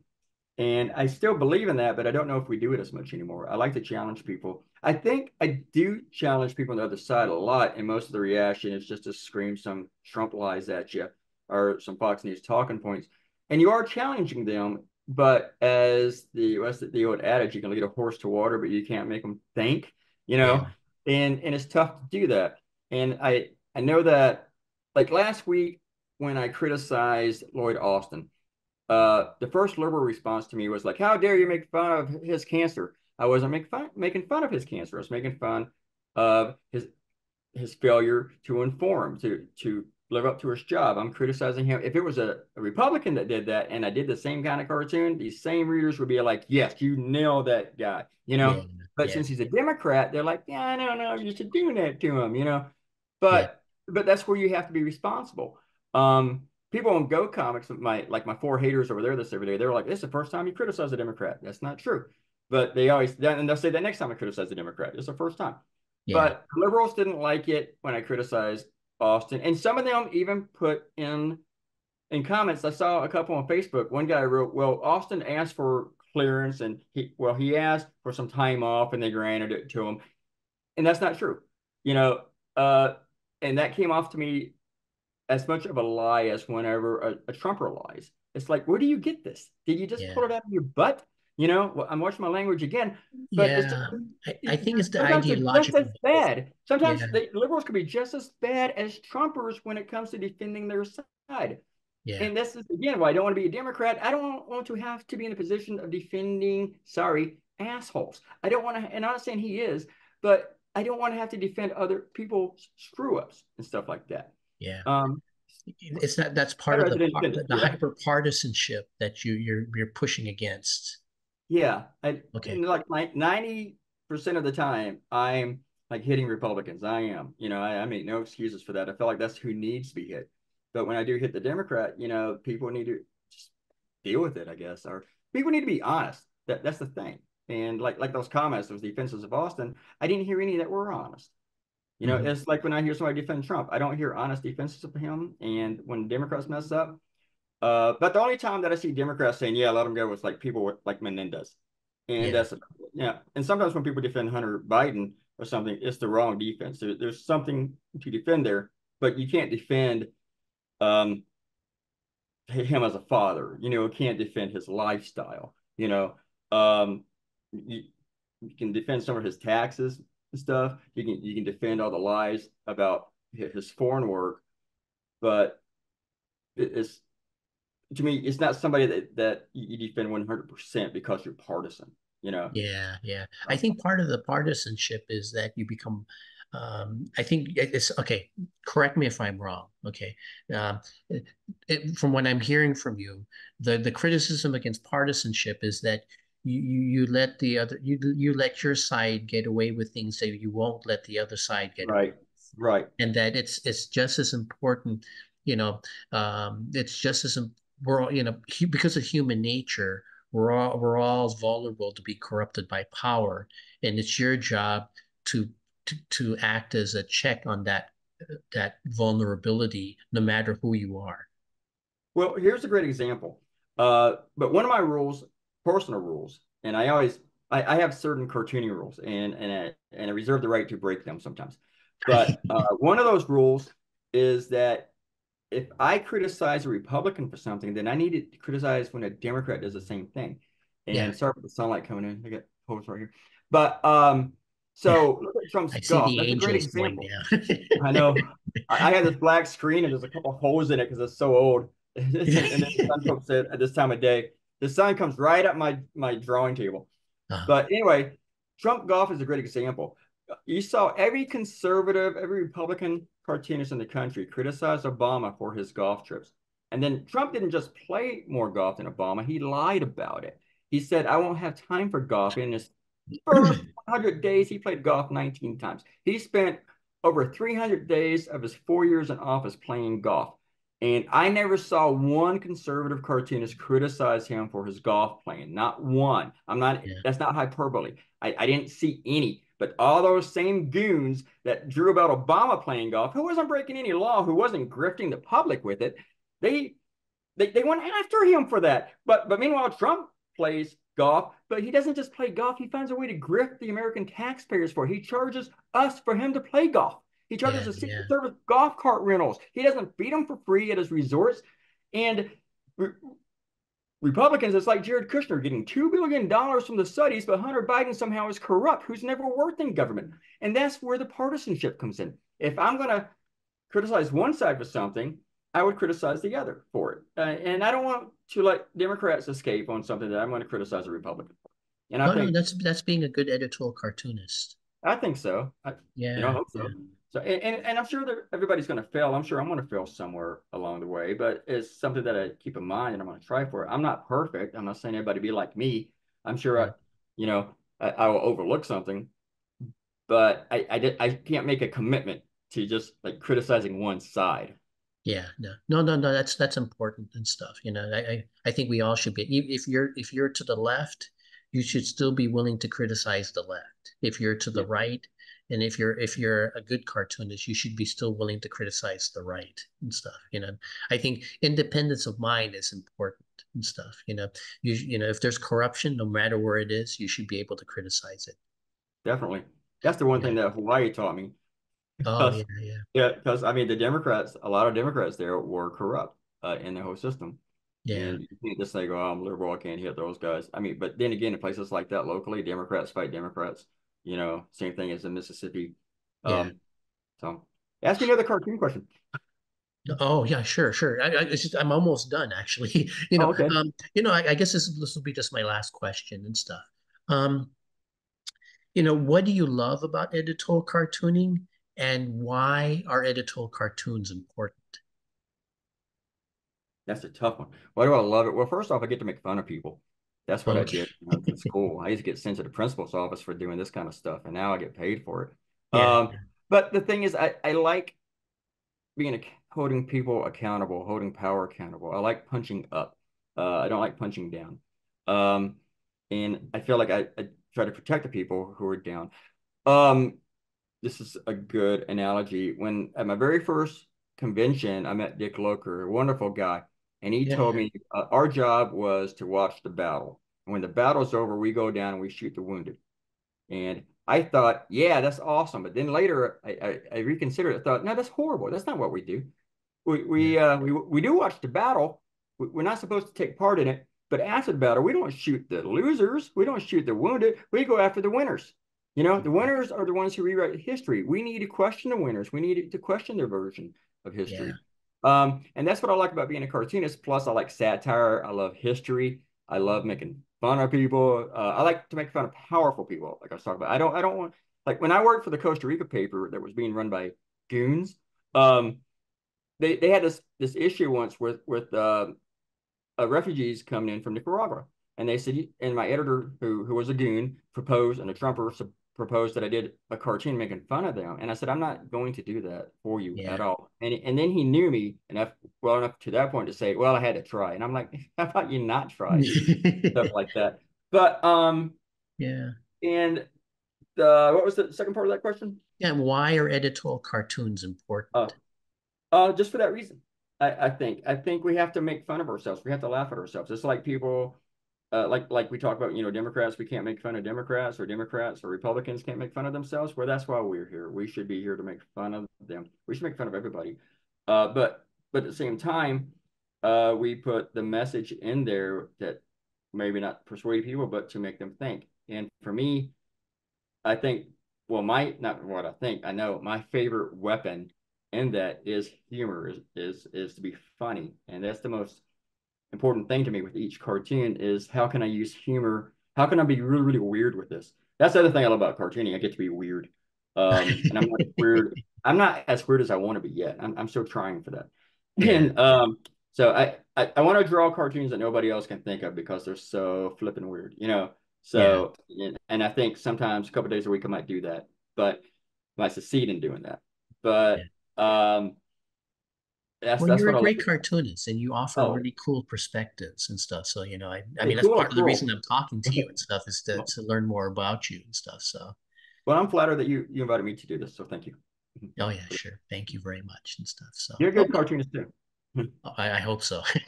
And I still believe in that, but I don't know if we do it as much anymore. I like to challenge people. I think I do challenge people on the other side a lot, and most of the reaction is just to scream some Trump lies at you or some Fox News talking points. And you are challenging them, but as the what's the, the old adage, you can lead a horse to water, but you can't make them think, you know. Yeah. And and it's tough to do that. And I I know that like last week when I criticized Lloyd Austin, uh, the first liberal response to me was like, "How dare you make fun of his cancer?" I wasn't making fun making fun of his cancer. I was making fun of his his failure to inform, to to live up to his job. I'm criticizing him. If it was a, a, Republican that did that and I did the same kind of cartoon, these same readers would be like, "Yes, you nailed that guy," you know. Yeah, but yeah. since he's a Democrat, they're like, "Yeah, I don't know, you should do that to him," you know. But yeah. but that's where you have to be responsible. Um, people on Go Comics, my like my four haters over there this every day, they were like, "This is the first time you criticize a Democrat." That's not true. But they always and they'll say that next time I criticize a Democrat. It's the first time. Yeah. But liberals didn't like it when I criticized Austin, and some of them even put in in comments. I saw a couple on Facebook. One guy wrote, "Well, Austin asked for clearance, and he well he asked for some time off, and they granted it to him." And that's not true. You know, uh, and that came off to me as much of a lie as whenever a, a Trumper lies. It's like, where do you get this? Did you just yeah. pull it out of your butt? You know, well, I'm watching my language again. But yeah, just, I, I, think it's the ideological. Just as bad. Sometimes yeah. the liberals can be just as bad as Trumpers when it comes to defending their side. Yeah. And this is again why I don't want to be a Democrat. I don't want to have to be in the position of defending, sorry, assholes. I don't want to, and I'm not saying he is, but I don't want to have to defend other people's screw ups and stuff like that. Yeah. Um, it's not that's part of the, the, the hyper partisanship that you you're you're pushing against. Yeah. I, okay. like ninety percent of the time, I'm like hitting Republicans. I am. You know, I, I make no excuses for that. I feel like that's who needs to be hit. But when I do hit the Democrat, you know, people need to just deal with it, I guess, or people need to be honest. That that's the thing. And like like those comments, those defenses of Austin, I didn't hear any that were honest. You know, mm-hmm. it's like when I hear somebody defend Trump, I don't hear honest defenses of him. And when Democrats mess up, uh, but the only time that I see Democrats saying, yeah, let him go was like people like Menendez. And yeah. that's, yeah. And sometimes when people defend Hunter Biden or something, it's the wrong defense. There, there's something to defend there, but you can't defend um, him as a father. You know, can't defend his lifestyle. You know, um, you, you can defend some of his taxes, and stuff. You can you can defend all the lies about his foreign work, but it's to me it's not somebody that that you defend one hundred percent because you're partisan. You know. Yeah, yeah. I think part of the partisanship is that you become. Um, I think it's okay. Correct me if I'm wrong. Okay, uh, it, it, from what I'm hearing from you, the the criticism against partisanship is that you, you let the other you you let your side get away with things that you won't let the other side get right right. And that it's it's just as important you know um it's just as we're all you know because of human nature we're all we're all vulnerable to be corrupted by power. And it's your job to to, to act as a check on that that vulnerability no matter who you are. Well here's a great example. Uh, but one of my rules personal rules, and I always I, I have certain cartooning rules, and and I, and I reserve the right to break them sometimes. But [laughs] uh, one of those rules is that if I criticize a Republican for something, then I need to criticize when a Democrat does the same thing. And yeah. sorry for the sunlight coming in. I got posts right here. But um, so look at Trump's golf. That's a great example. [laughs] I know. I, I had this black screen and there's a couple holes in it because it's so old. [laughs] and then some folks said at this time of day, the sun comes right up my my drawing table. Uh-huh. But anyway, Trump golf is a great example. You saw every conservative, every Republican cartoonist in the country criticize Obama for his golf trips. And then Trump didn't just play more golf than Obama, he lied about it. He said, I won't have time for golf. In his first [clears throat] 100 days, he played golf 19 times. He spent over 300 days of his four years in office playing golf. And I never saw one conservative cartoonist criticize him for his golf playing. Not one. I'm not, yeah. that's not hyperbole. I, I didn't see any. But all those same goons that drew about Obama playing golf, who wasn't breaking any law, who wasn't grifting the public with it, they they, they went after him for that. But but meanwhile, Trump plays golf, but he doesn't just play golf. He finds a way to grift the American taxpayers for it. He charges us for him to play golf. He charges yeah, a Secret yeah. Service golf cart rentals. He doesn't feed them for free at his resorts. And re- Republicans, it's like Jared Kushner getting $2 billion from the Saudis, but Hunter Biden somehow is corrupt, who's never worked in government. And that's where the partisanship comes in. If I'm going to criticize one side for something, I would criticize the other for it. Uh, and I don't want to let Democrats escape on something that I'm going to criticize a Republican for. And I think no, that's that's being a good editorial cartoonist. I think so. I, yeah. You know, I hope so. Yeah. So, and, and I'm sure that everybody's going to fail. I'm sure I'm going to fail somewhere along the way, but it's something that I keep in mind and I'm going to try for. It. I'm not perfect. I'm not saying everybody be like me. I'm sure I, you know, I, I will overlook something, but I, I, did, I can't make a commitment to just like criticizing one side. Yeah, no, no, no, no. That's that's important and stuff. You know, I, I, I think we all should be. If you're if you're to the left, you should still be willing to criticize the left. If you're to the right, and if you're if you're a good cartoonist you should be still willing to criticize the right and stuff you know i think independence of mind is important and stuff you know you you know if there's corruption no matter where it is you should be able to criticize it definitely that's the one yeah. thing that hawaii taught me [laughs] oh yeah yeah yeah because i mean the democrats a lot of democrats there were corrupt uh, in the whole system yeah. And you can't just say, oh, I'm liberal, I can't hit those guys. I mean, but then again, in places like that locally, Democrats fight Democrats. You know, same thing as in Mississippi. Um, yeah. So, ask me another cartoon question. Oh yeah, sure, sure. I, I just, I'm almost done actually. [laughs] you know, oh, okay. um, you know, I, I guess this this will be just my last question and stuff. Um, you know, what do you love about editorial cartooning, and why are editorial cartoons important? That's a tough one. Why do I love it? Well, first off, I get to make fun of people. That's what. I did you know, in school. I used to get sent to the principal's office for doing this kind of stuff, and now I get paid for it. Yeah. Um, but the thing is, I, I like being a, holding people accountable, holding power accountable. I like punching up. Uh, I don't like punching down. Um, and I feel like I, I try to protect the people who are down. Um, this is a good analogy. When at my very first convention, I met Dick Locher, a wonderful guy. And he yeah. told me uh, our job was to watch the battle. And when the battle's over, we go down and we shoot the wounded. And I thought, yeah, that's awesome. But then later I, I, I reconsidered it. I thought, no, that's horrible. That's not what we do. We, we, uh, we, we do watch the battle. We're not supposed to take part in it. But after the battle, we don't shoot the losers. We don't shoot the wounded. We go after the winners. You know, the winners are the ones who rewrite history. We need to question the winners. We need to question their version of history. Yeah. Um, and that's what I like about being a cartoonist. Plus, I like satire. I love history. I love making fun of people. Uh, I like to make fun of powerful people, like I was talking about. I don't. I don't want like when I worked for the Costa Rica paper that was being run by goons. Um, they they had this this issue once with with uh, uh, refugees coming in from Nicaragua, and they said, and my editor who who was a goon proposed, and a Trumper proposed that I did a cartoon making fun of them. And I said, I'm not going to do that for you yeah. at all. And and then he knew me enough well enough to that point to say, well, I had to try. And I'm like, [laughs] how about you not try? [laughs] Stuff like that. But um yeah. And the what was the second part of that question? Yeah, why are editorial cartoons important? Uh, uh just for that reason. I, I think. I think we have to make fun of ourselves. We have to laugh at ourselves. It's like people uh, like like we talk about, you know, Democrats, we can't make fun of Democrats, or Democrats or Republicans can't make fun of themselves. Well, that's why we're here. We should be here to make fun of them. We should make fun of everybody. Uh, but but at the same time, uh, we put the message in there that maybe not persuade people, but to make them think. And for me, I think, well, my not what I think, I know my favorite weapon in that is humor, is is is to be funny, and that's the most important thing to me with each cartoon is how can I use humor? How can I be really, really weird with this? That's the other thing I love about cartooning. I get to be weird. Um, and I'm not [laughs] weird. I'm not as weird as I want to be yet. I'm, I'm still trying for that. And um, so I, I, I want to draw cartoons that nobody else can think of because they're so flipping weird, you know? So, yeah. and I think sometimes a couple days a week I might do that, but I might succeed in doing that. But, yeah. um, that's, well, that's you're a great cartoonist and you offer oh. really cool perspectives and stuff. So, you know, I, I mean, that's part cool. of the reason I'm talking to you and stuff is to, to learn more about you and stuff. So, well, I'm flattered that you, you invited me to do this. So thank you. Mm-hmm. Oh yeah, sure. Thank you very much and stuff. So you're a good cartoonist too. Oh, I, I hope so. [laughs] [laughs]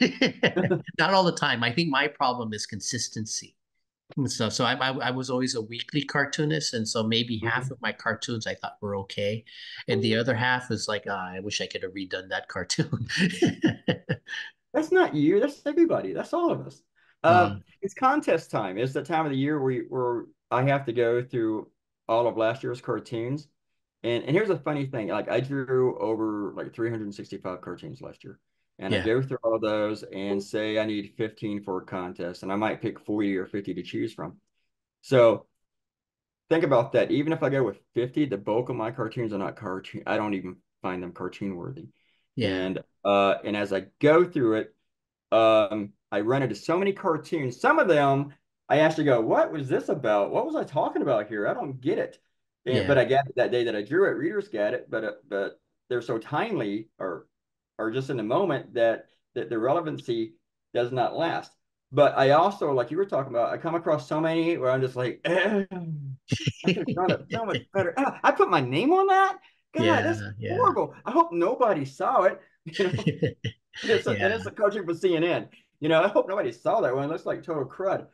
Not all the time. I think my problem is consistency and stuff. So I, I, I was always a weekly cartoonist, and so maybe mm-hmm. half of my cartoons I thought were okay, and the other half is like, oh, I wish I could have redone that cartoon. [laughs] That's not you. That's everybody. That's all of us. Um, um, it's contest time. It's the time of the year where where I have to go through all of last year's cartoons. And and here's a funny thing. Like I drew over like 365 cartoons last year. And yeah. I go through all those and say I need 15 for a contest, and I might pick 40 or 50 to choose from. So think about that. Even if I go with 50, the bulk of my cartoons are not cartoon. I don't even find them cartoon worthy. Yeah. And uh, and as I go through it, um, I run into so many cartoons. Some of them I actually go, "What was this about? What was I talking about here? I don't get it." And, yeah. But I got it that day that I drew it. Readers got it, but uh, but they're so timely or or just in the moment that that the relevancy does not last. But I also, like you were talking about, I come across so many where I'm just like, eh, I could have done it so much better. Ah, I put my name on that. God, yeah, that's yeah. horrible. I hope nobody saw it. [laughs] You know? it's a, yeah. And it's a coaching for CNN. You know, I hope nobody saw that one. It looks like total crud.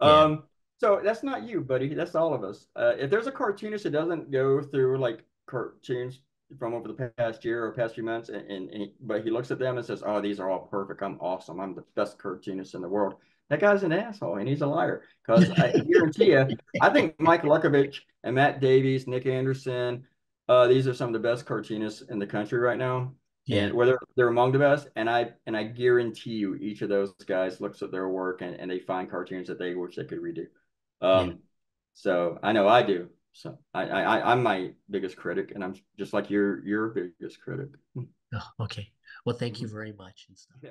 Um, so that's not you, buddy. That's all of us. Uh, if there's a cartoonist that doesn't go through like cartoons from over the past year or past few months, and, and, and, but he looks at them and says, "Oh, these are all perfect. I'm awesome. I'm the best cartoonist in the world." That guy's an asshole and he's a liar. Because I [laughs] guarantee you, I think Mike Luckovich and Matt Davies, Nick Anderson, uh, these are some of the best cartoonists in the country right now. Yeah. And whether they're among the best, and I and I guarantee you, each of those guys looks at their work and, and they find cartoons that they wish they could redo. Um, yeah. so I know I do. So I, I I'm my biggest critic, and I'm just like your your biggest critic. Oh, okay. Well, thank you very much and stuff. Yeah.